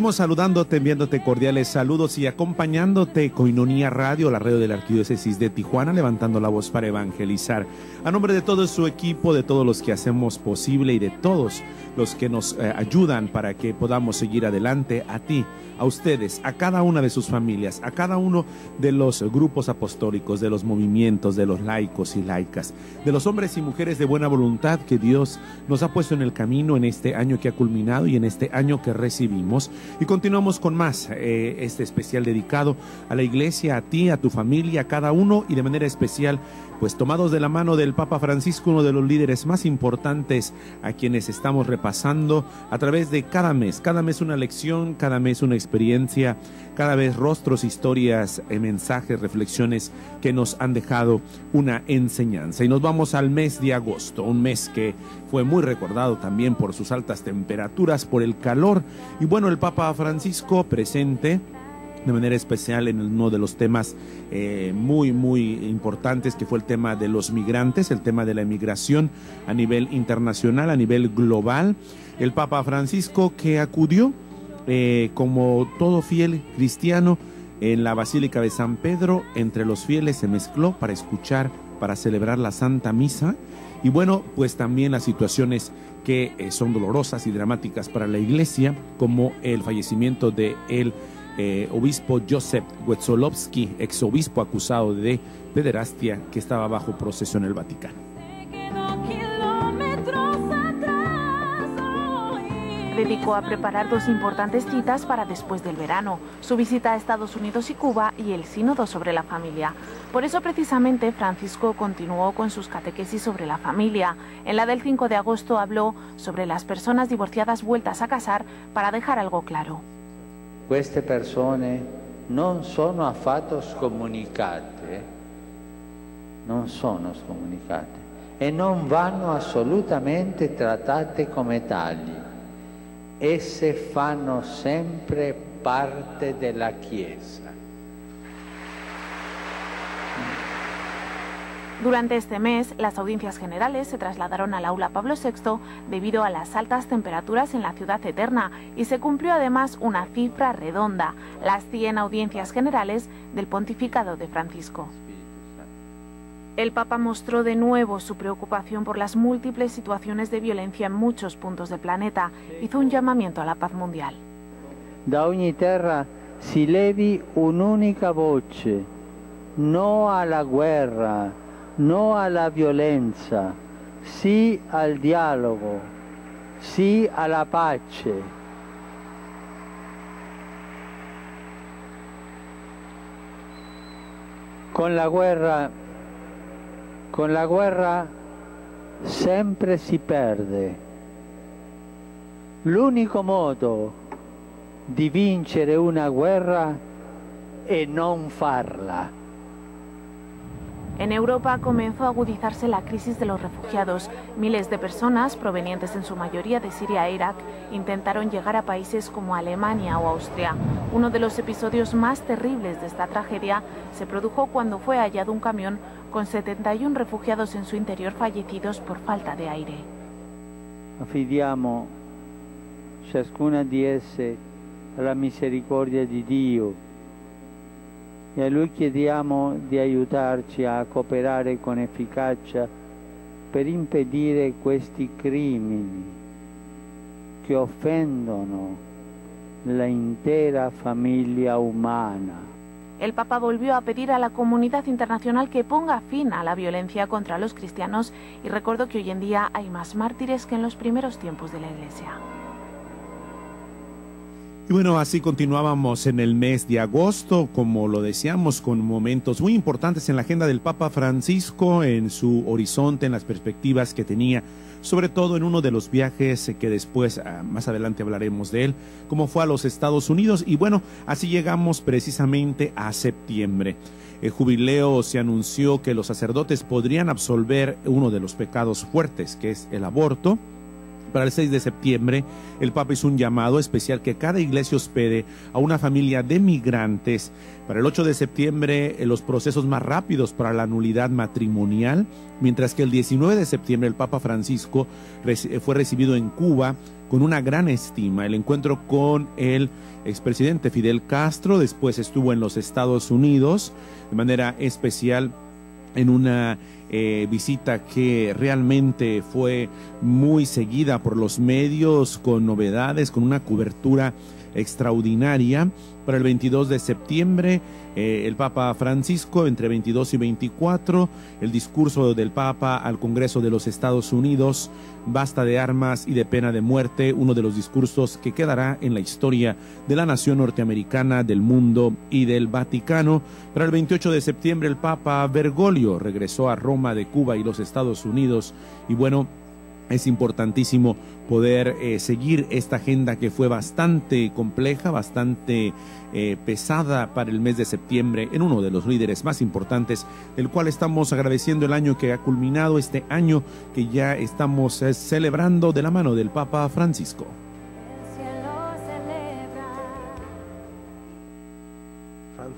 Saludándote, enviándote cordiales saludos y acompañándote Coinonía Radio, la radio de la Arquidiócesis de Tijuana, levantando la voz para evangelizar. A nombre de todo su equipo, de todos los que hacemos posible y de todos los que nos eh, ayudan para que podamos seguir adelante, a ti, a ustedes, a cada una de sus familias, a cada uno de los grupos apostólicos, de los movimientos, de los laicos y laicas, de los hombres y mujeres de buena voluntad que Dios nos ha puesto en el camino en este año que ha culminado y en este año que recibimos y continuamos con más, eh, este especial dedicado a la iglesia, a ti, a tu familia, a cada uno y de manera especial, pues tomados de la mano del Papa Francisco, uno de los líderes más importantes a quienes estamos repasando a través de cada mes, cada mes una lección, cada mes una experiencia, cada vez rostros, historias, eh, mensajes, reflexiones que nos han dejado una enseñanza. Y nos vamos al mes de agosto, un mes que fue muy recordado también por sus altas temperaturas, por el calor. Y bueno, el Papa Francisco presente de manera especial en uno de los temas eh, muy, muy importantes, que fue el tema de los migrantes, el tema de la emigración a nivel internacional, a nivel global. El Papa Francisco que acudió eh, como todo fiel cristiano en la Basílica de San Pedro, entre los fieles se mezcló para escuchar, para celebrar la Santa Misa. Y bueno, pues también las situaciones que eh, son dolorosas y dramáticas para la iglesia, como el fallecimiento de eh, obispo Joseph Wetzolovsky, ex obispo acusado de pederastia, que estaba bajo proceso en el Vaticano. dedicó a preparar dos importantes citas para después del verano, su visita a Estados Unidos y Cuba y el sínodo sobre la familia. Por eso precisamente Francisco continuó con sus catequesis sobre la familia. En la del 5 de agosto habló sobre las personas divorciadas vueltas a casar para dejar algo claro. Queste persone non sono affatto scomunicate, non sono scomunicate e non vanno assolutamente trattate come tali esse fanno sempre parte della Chiesa. Durante este mes, las audiencias generales se trasladaron al aula Pablo VI debido a las altas temperaturas en la ciudad eterna y se cumplió además una cifra redonda, las 100 audiencias generales del pontificado de Francisco. El Papa mostró de nuevo su preocupación por las múltiples situaciones de violencia en muchos puntos del planeta. Hizo un llamamiento a la paz mundial. Da ogni terra si levi un'unica voce, no alla guerra, no alla violenza, sì al dialogo, sì alla pace. Con la guerra con la guerra sempre si perde. L'unico modo di vincere una guerra è non farla. En Europa comenzó a agudizarse la crisis de los refugiados. Miles de personas, provenientes en su mayoría de Siria e Irak, intentaron llegar a países como Alemania o Austria. Uno de los episodios más terribles de esta tragedia se produjo cuando fue hallado un camión con 71 refugiados en su interior fallecidos por falta de aire. Affidiamo ciascuna di esse alla misericordia di Dio e a Lui chiediamo di aiutarci a cooperare con efficacia per impedire questi crimini che offendono la intera famiglia umana. el Papa volvió a pedir a la comunidad internacional que ponga fin a la violencia contra los cristianos y recordó que hoy en día hay más mártires que en los primeros tiempos de la Iglesia. Y bueno, así continuábamos en el mes de agosto, como lo decíamos, con momentos muy importantes en la agenda del Papa Francisco, en su horizonte, en las perspectivas que tenía sobre todo en uno de los viajes que después, ah, más adelante hablaremos de él, como fue a los Estados Unidos. Y bueno, así llegamos precisamente a septiembre. El jubileo se anunció que los sacerdotes podrían absolver uno de los pecados fuertes, que es el aborto. Para el 6 de septiembre, el Papa hizo un llamado especial que cada iglesia hospede a una familia de migrantes. Para el 8 de septiembre, eh, los procesos más rápidos para la nulidad matrimonial, mientras que el 19 de septiembre el Papa Francisco eh, fue recibido en Cuba con una gran estima. El encuentro con el expresidente Fidel Castro, después estuvo en los Estados Unidos de manera especial en una eh, visita que realmente fue muy seguida por los medios, con novedades, con una cobertura extraordinaria. Para el 22 de septiembre, eh, el Papa Francisco, entre 22 y 24, el discurso del Papa al Congreso de los Estados Unidos, basta de armas y de pena de muerte, uno de los discursos que quedará en la historia de la nación norteamericana, del mundo y del Vaticano. Para el 28 de septiembre, el Papa Bergoglio regresó a Roma de Cuba y los Estados Unidos y bueno, es importantísimo poder eh, seguir esta agenda que fue bastante compleja, bastante eh, pesada para el mes de septiembre en uno de los líderes más importantes, del cual estamos agradeciendo el año que ha culminado, este año que ya estamos eh, celebrando de la mano del Papa Francisco.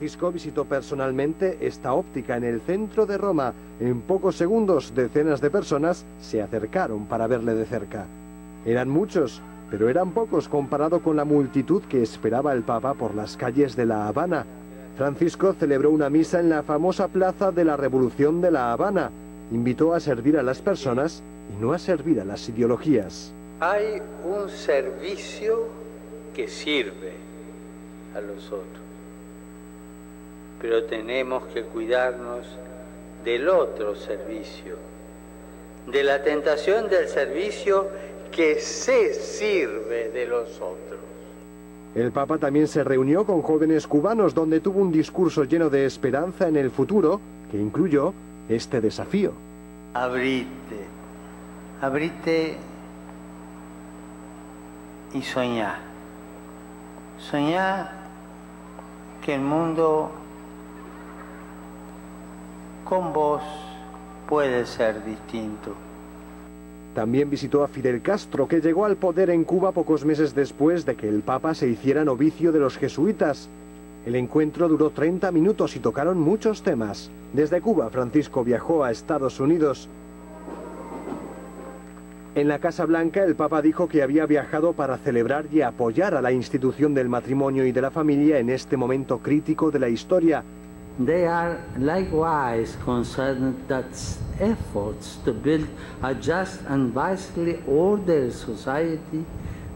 Francisco visitó personalmente esta óptica en el centro de Roma. En pocos segundos, decenas de personas se acercaron para verle de cerca. Eran muchos, pero eran pocos comparado con la multitud que esperaba el Papa por las calles de La Habana. Francisco celebró una misa en la famosa plaza de la Revolución de La Habana. Invitó a servir a las personas y no a servir a las ideologías. Hay un servicio que sirve a los otros pero tenemos que cuidarnos del otro servicio, de la tentación del servicio que se sirve de los otros. El Papa también se reunió con jóvenes cubanos donde tuvo un discurso lleno de esperanza en el futuro que incluyó este desafío. Abrite, abrite y soñá. Soñá que el mundo con vos puede ser distinto. También visitó a Fidel Castro, que llegó al poder en Cuba pocos meses después de que el Papa se hiciera novicio de los jesuitas. El encuentro duró 30 minutos y tocaron muchos temas. Desde Cuba, Francisco viajó a Estados Unidos. En la Casa Blanca, el Papa dijo que había viajado para celebrar y apoyar a la institución del matrimonio y de la familia en este momento crítico de la historia They are likewise concerned that efforts to build a just and wisely ordered society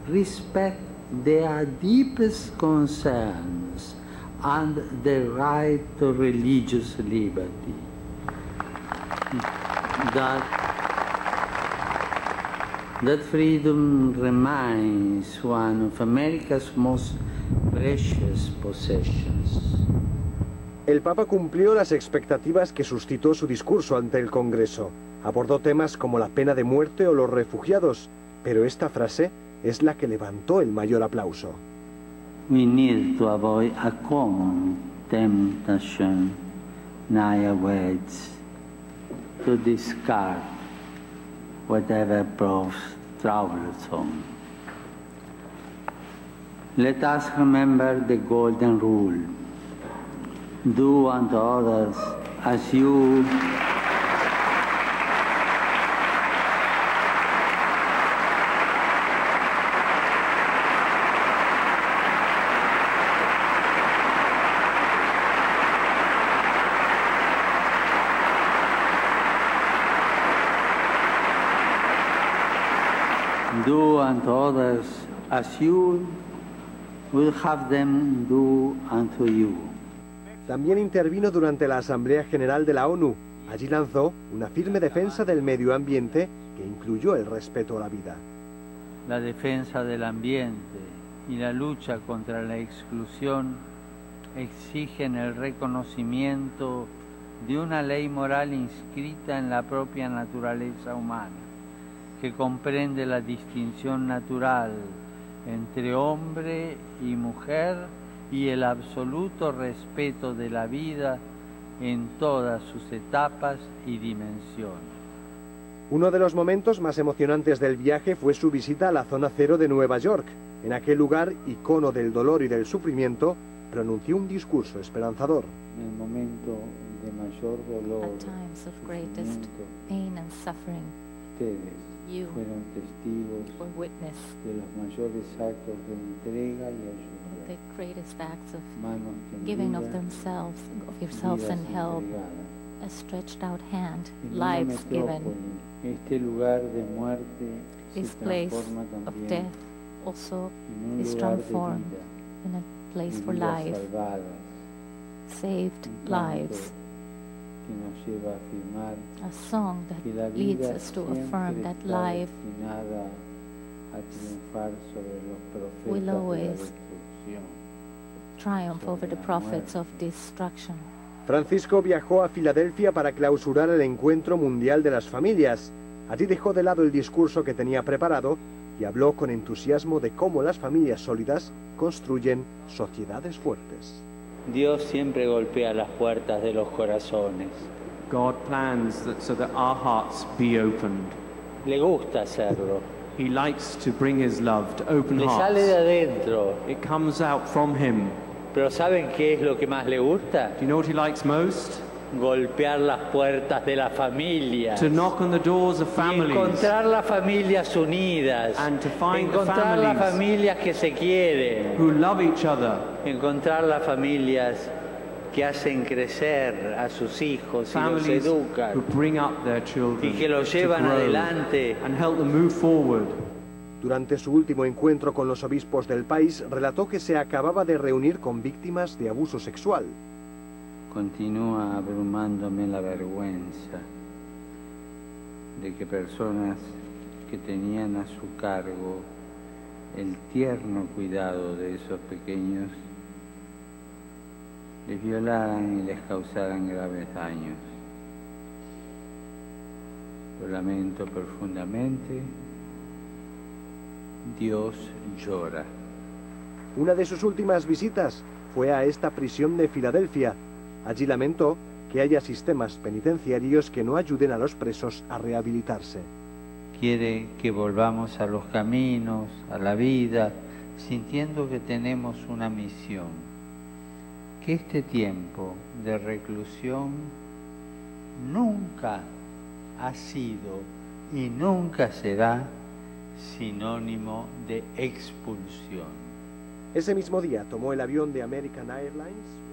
respect their deepest concerns and the right to religious liberty. That, that freedom remains one of America's most precious possessions. El Papa cumplió las expectativas que suscitó su discurso ante el Congreso. Abordó temas como la pena de muerte o los refugiados, pero esta frase es la que levantó el mayor aplauso. We need to avoid a common temptation nowadays to discard whatever proves troublesome. Let us remember the golden rule. Do unto others as you do unto others as you will have them do unto you. También intervino durante la Asamblea General de la ONU. Allí lanzó una firme defensa del medio ambiente que incluyó el respeto a la vida. La defensa del ambiente y la lucha contra la exclusión exigen el reconocimiento de una ley moral inscrita en la propia naturaleza humana, que comprende la distinción natural entre hombre y mujer y el absoluto respeto de la vida en todas sus etapas y dimensiones. Uno de los momentos más emocionantes del viaje fue su visita a la zona cero de Nueva York. En aquel lugar, icono del dolor y del sufrimiento, pronunció un discurso esperanzador. En el momento de mayor dolor, At times of greatest pain and suffering, ustedes you fueron testigos were witness de los mayores actos de entrega y ayuda. of the greatest acts of Manos giving of tendidas, themselves, of yourselves vidas and help, entregadas. a stretched out hand, En una lives given. metrópoli, este lugar de muerte This se place transforma of también death also en un is lugar de transformed vida, in a place de for vidas life, salvadas, saved un canto lives. Que nos lleva a afirmar A song that que la leads us to affirm that life destinada a triunfar sobre los profetas will always triumph over the prophets of destruction. Francisco viajó a Filadelfia para clausurar el Encuentro Mundial de las Familias. Allí dejó de lado el discurso que tenía preparado y habló con entusiasmo de cómo las familias sólidas construyen sociedades fuertes. Dios siempre golpea las puertas de los corazones. God plans that so that our hearts be opened. Le gusta hacerlo. He likes to bring his love to open Le hearts. sale de adentro. It comes out from him. Pero ¿saben qué es lo que más le gusta? Do you know what he likes most? Golpear las puertas de la familia. To knock on the doors of families. Encontrar las familias unidas. And to find Encontrar las families familias que se quieren. who love each other. Encontrar las familias que hacen crecer a sus hijos y los educan. who bring up their children Y que los llevan adelante. and help them move forward. Durante su último encuentro con los obispos del país, relató que se acababa de reunir con víctimas de abuso sexual. Continúa abrumándome la vergüenza de que personas que tenían a su cargo el tierno cuidado de esos pequeños les violaran y les causaran graves daños. Lo lamento profundamente. Dios llora. Una de sus últimas visitas fue a esta prisión de Filadelfia. Allí lamentó que haya sistemas penitenciarios que no ayuden a los presos a rehabilitarse. quiere que volvamos a los caminos, a la vida, sintiendo que tenemos una misión. Que este tiempo de reclusión nunca ha sido y nunca será sinónimo de expulsión. Ese mismo día tomó el avión de American Airlines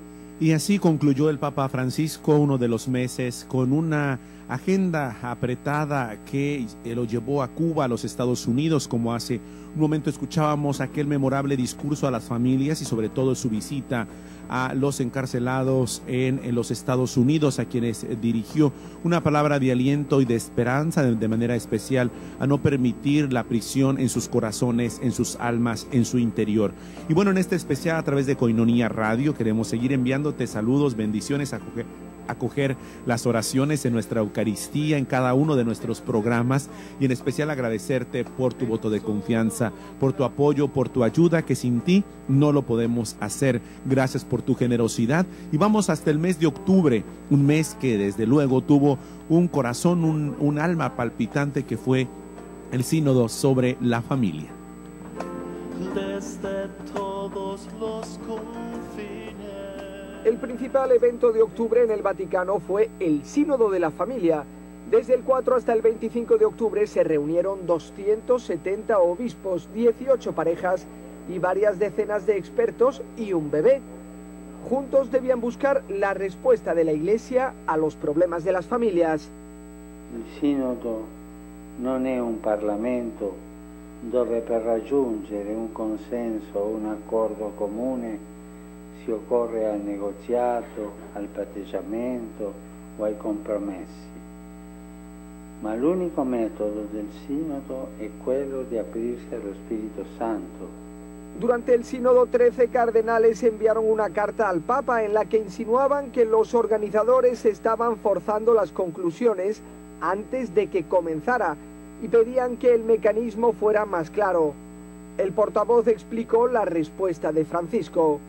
Y así concluyó el Papa Francisco uno de los meses con una agenda apretada que lo llevó a Cuba, a los Estados Unidos, como hace un momento escuchábamos aquel memorable discurso a las familias y sobre todo su visita a los encarcelados en, los Estados Unidos, a quienes dirigió una palabra de aliento y de esperanza de, de manera especial a no permitir la prisión en sus corazones, en sus almas, en su interior. Y bueno, en este especial a través de Coinonía Radio queremos seguir enviándote saludos, bendiciones, acoger, acoger las oraciones en nuestra Eucaristía, en cada uno de nuestros programas y en especial agradecerte por tu voto de confianza, por tu apoyo, por tu ayuda, que sin ti no lo podemos hacer. Gracias por tu generosidad y vamos hasta el mes de octubre, un mes que desde luego tuvo un corazón, un, alma palpitante que fue el sínodo sobre la familia. desde todos los. El principal evento de octubre en el Vaticano fue el Sínodo de la Familia. Desde el 4 hasta el 25 de octubre se reunieron 270 obispos, 18 parejas y varias decenas de expertos y un bebé. Juntos debían buscar la respuesta de la Iglesia a los problemas de las familias. Il sinodo non è un Parlamento dove per raggiungere un consenso o un accordo comune si occorre al negoziato, al patteggiamento o ai compromessi. Ma l'unico metodo del sinodo è quello di aprirsi allo Spirito Santo. Durante el sínodo, 13 cardenales enviaron una carta al Papa en la que insinuaban que los organizadores estaban forzando las conclusiones antes de que comenzara y pedían que el mecanismo fuera más claro. El portavoz explicó la respuesta de Francisco.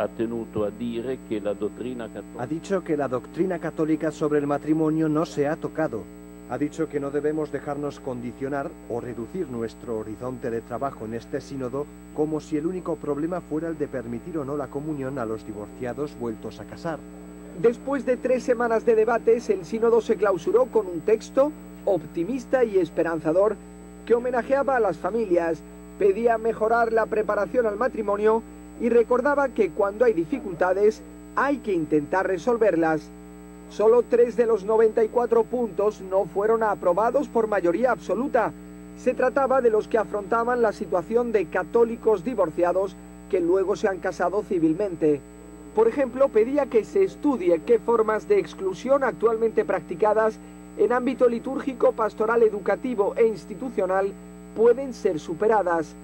Ha tenuto a dire che la dottrina cattolica Ha dicho que la doctrina católica sobre el matrimonio no se ha tocado. Ha dicho que no debemos dejarnos condicionar o reducir nuestro horizonte de trabajo en este sínodo como si el único problema fuera el de permitir o no la comunión a los divorciados vueltos a casar. Después de tres semanas de debates, el sínodo se clausuró con un texto optimista y esperanzador que homenajeaba a las familias, pedía mejorar la preparación al matrimonio y recordaba que cuando hay dificultades hay que intentar resolverlas. Solo tres de los 94 puntos no fueron aprobados por mayoría absoluta. Se trataba de los que afrontaban la situación de católicos divorciados que luego se han casado civilmente. Por ejemplo, pedía que se estudie qué formas de exclusión actualmente practicadas en ámbito litúrgico, pastoral, educativo e institucional pueden ser superadas.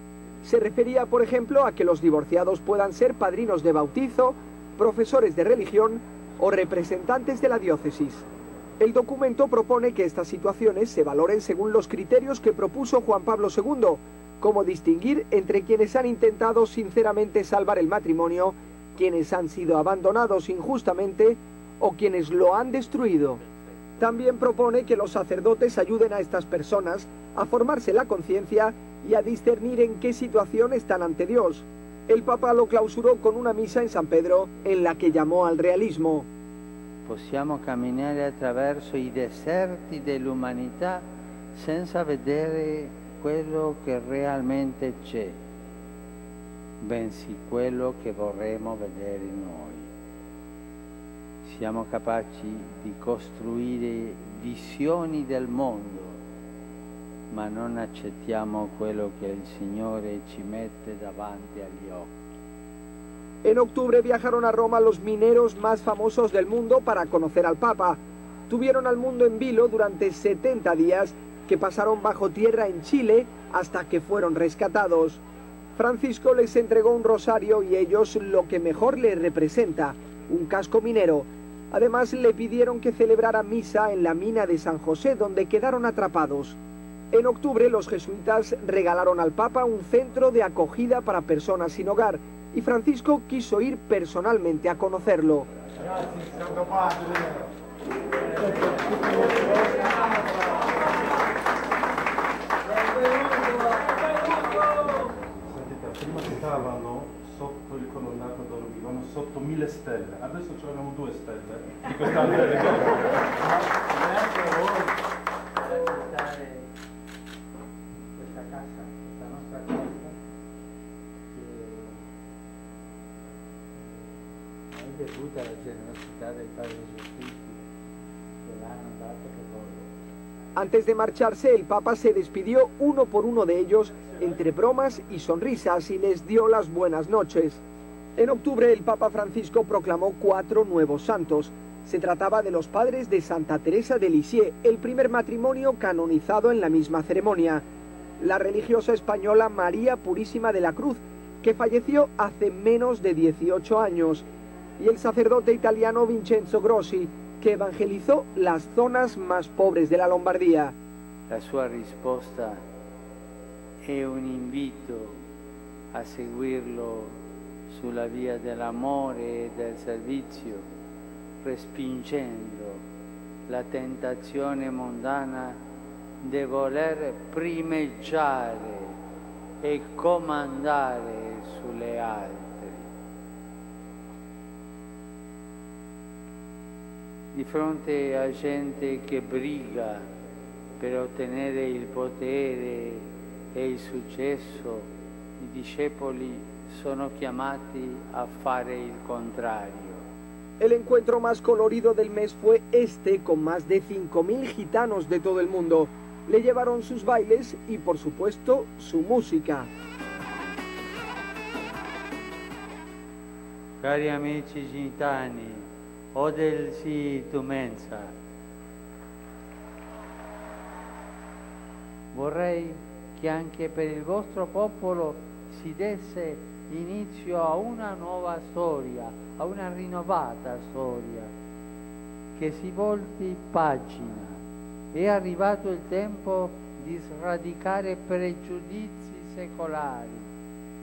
Se refería, por ejemplo, a que los divorciados puedan ser padrinos de bautizo, profesores de religión o representantes de la diócesis. El documento propone que estas situaciones se valoren según los criterios que propuso Juan Pablo II, como distinguir entre quienes han intentado sinceramente salvar el matrimonio, quienes han sido abandonados injustamente o quienes lo han destruido. También propone que los sacerdotes ayuden a estas personas a formarse la conciencia y a discernir en qué situación están ante Dios. El Papa lo clausurò con una misa in San Pedro en la che llamò al realismo. Possiamo camminare attraverso i deserti dell'umanità senza vedere quello che realmente c'è, bensì quello che vorremmo vedere noi. Siamo capaci di costruire visioni del mondo, ma non accettiamo quello che il Signore ci mette davanti agli occhi. En octubre viajaron a Roma los mineros más famosos del mundo para conocer al Papa. Tuvieron al mundo en vilo durante 70 días que pasaron bajo tierra en Chile hasta que fueron rescatados. Francisco les entregó un rosario y ellos lo que mejor les representa, un casco minero. Además le pidieron que celebrara misa en la mina de San José donde quedaron atrapados. En octubre los jesuitas regalaron al Papa un centro de acogida para personas sin hogar y Francisco quiso ir personalmente a conocerlo. Prima stavano sotto il colonnato dormivano sotto mille stelle, adesso c'erano due stelle di quest'altra [LAUGHS] Antes de marcharse, el Papa se despidió uno por uno de ellos entre bromas y sonrisas y les dio las buenas noches. En octubre, el Papa Francisco proclamó cuatro nuevos santos. Se trataba de los padres de Santa Teresa de Lisieux, el primer matrimonio canonizado en la misma ceremonia. La religiosa española María Purísima de la Cruz, que falleció hace menos de 18 años. Y el sacerdote italiano Vincenzo Grossi, que evangelizó las zonas más pobres de la Lombardía. La sua risposta è un invito a seguirlo sulla via dell'amore e del servizio, respingendo la tentazione mondana di voler primeggiare e comandare sulle altre. Di fronte a gente che briga per ottenere il potere e il successo, i discepoli sono chiamati a fare il contrario. El encuentro más colorido del mes fue este, con más de 5.000 gitanos de todo el mundo. Le llevaron sus bailes y, por supuesto, su música. Cari amici gitani, o del sì tu mensa, vorrei che anche per il vostro popolo si desse inizio a una nuova storia, a una rinnovata storia, che si volti pagina. È arrivato il tempo di sradicare pregiudizi secolari,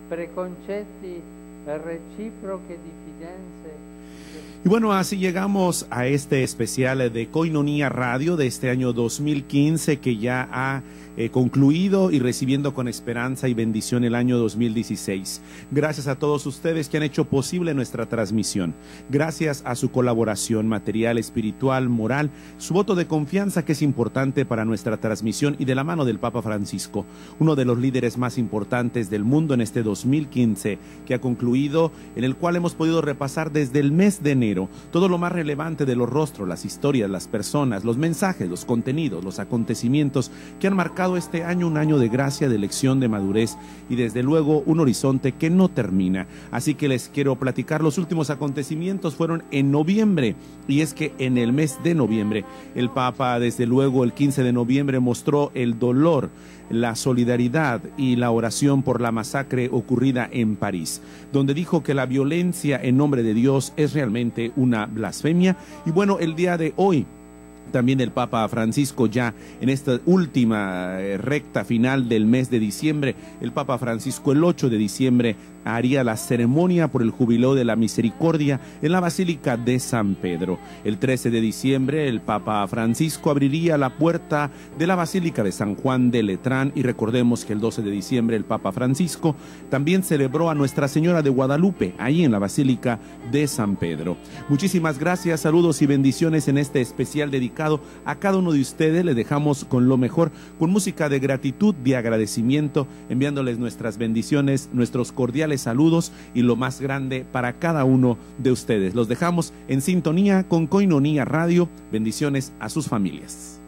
preconcetti reciproche diffidenze Y bueno, así llegamos a este especial de Coinonía Radio de este año 2015 que ya ha eh, concluido y recibiendo con esperanza y bendición el año 2016. Gracias a todos ustedes que han hecho posible nuestra transmisión. Gracias a su colaboración material, espiritual, moral, su voto de confianza que es importante para nuestra transmisión y de la mano del Papa Francisco, uno de los líderes más importantes del mundo en este 2015 que ha concluido, en el cual hemos podido repasar desde el mes de enero todo lo más relevante de los rostros, las historias, las personas, los mensajes, los contenidos, los acontecimientos que han marcado este año un año de gracia, de elección, de madurez y desde luego un horizonte que no termina. Así que les quiero platicar, los últimos acontecimientos fueron en noviembre y es que en el mes de noviembre el Papa desde luego el 15 de noviembre mostró el dolor la solidaridad y la oración por la masacre ocurrida en París, donde dijo que la violencia en nombre de Dios es realmente una blasfemia. Y bueno, el día de hoy también el Papa Francisco ya en esta última eh, recta final del mes de diciembre, el Papa Francisco el 8 de diciembre haría la ceremonia por el jubileo de la misericordia en la Basílica de San Pedro. El 13 de diciembre el Papa Francisco abriría la puerta de la Basílica de San Juan de Letrán y recordemos que el 12 de diciembre el Papa Francisco también celebró a Nuestra Señora de Guadalupe ahí en la Basílica de San Pedro. Muchísimas gracias, saludos y bendiciones en este especial dedicado a cada uno de ustedes. Le dejamos con lo mejor, con música de gratitud, de agradecimiento, enviándoles nuestras bendiciones, nuestros cordiales saludos y lo más grande para cada uno de ustedes. Los dejamos en sintonía con Coinonía Radio. Bendiciones a sus familias.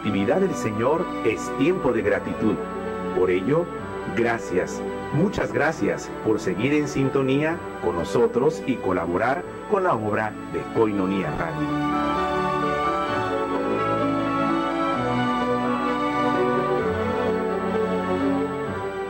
La Natividad del Señor es tiempo de gratitud. Por ello, gracias, muchas gracias por seguir en sintonía con nosotros y colaborar con la obra de Coinonía Radio.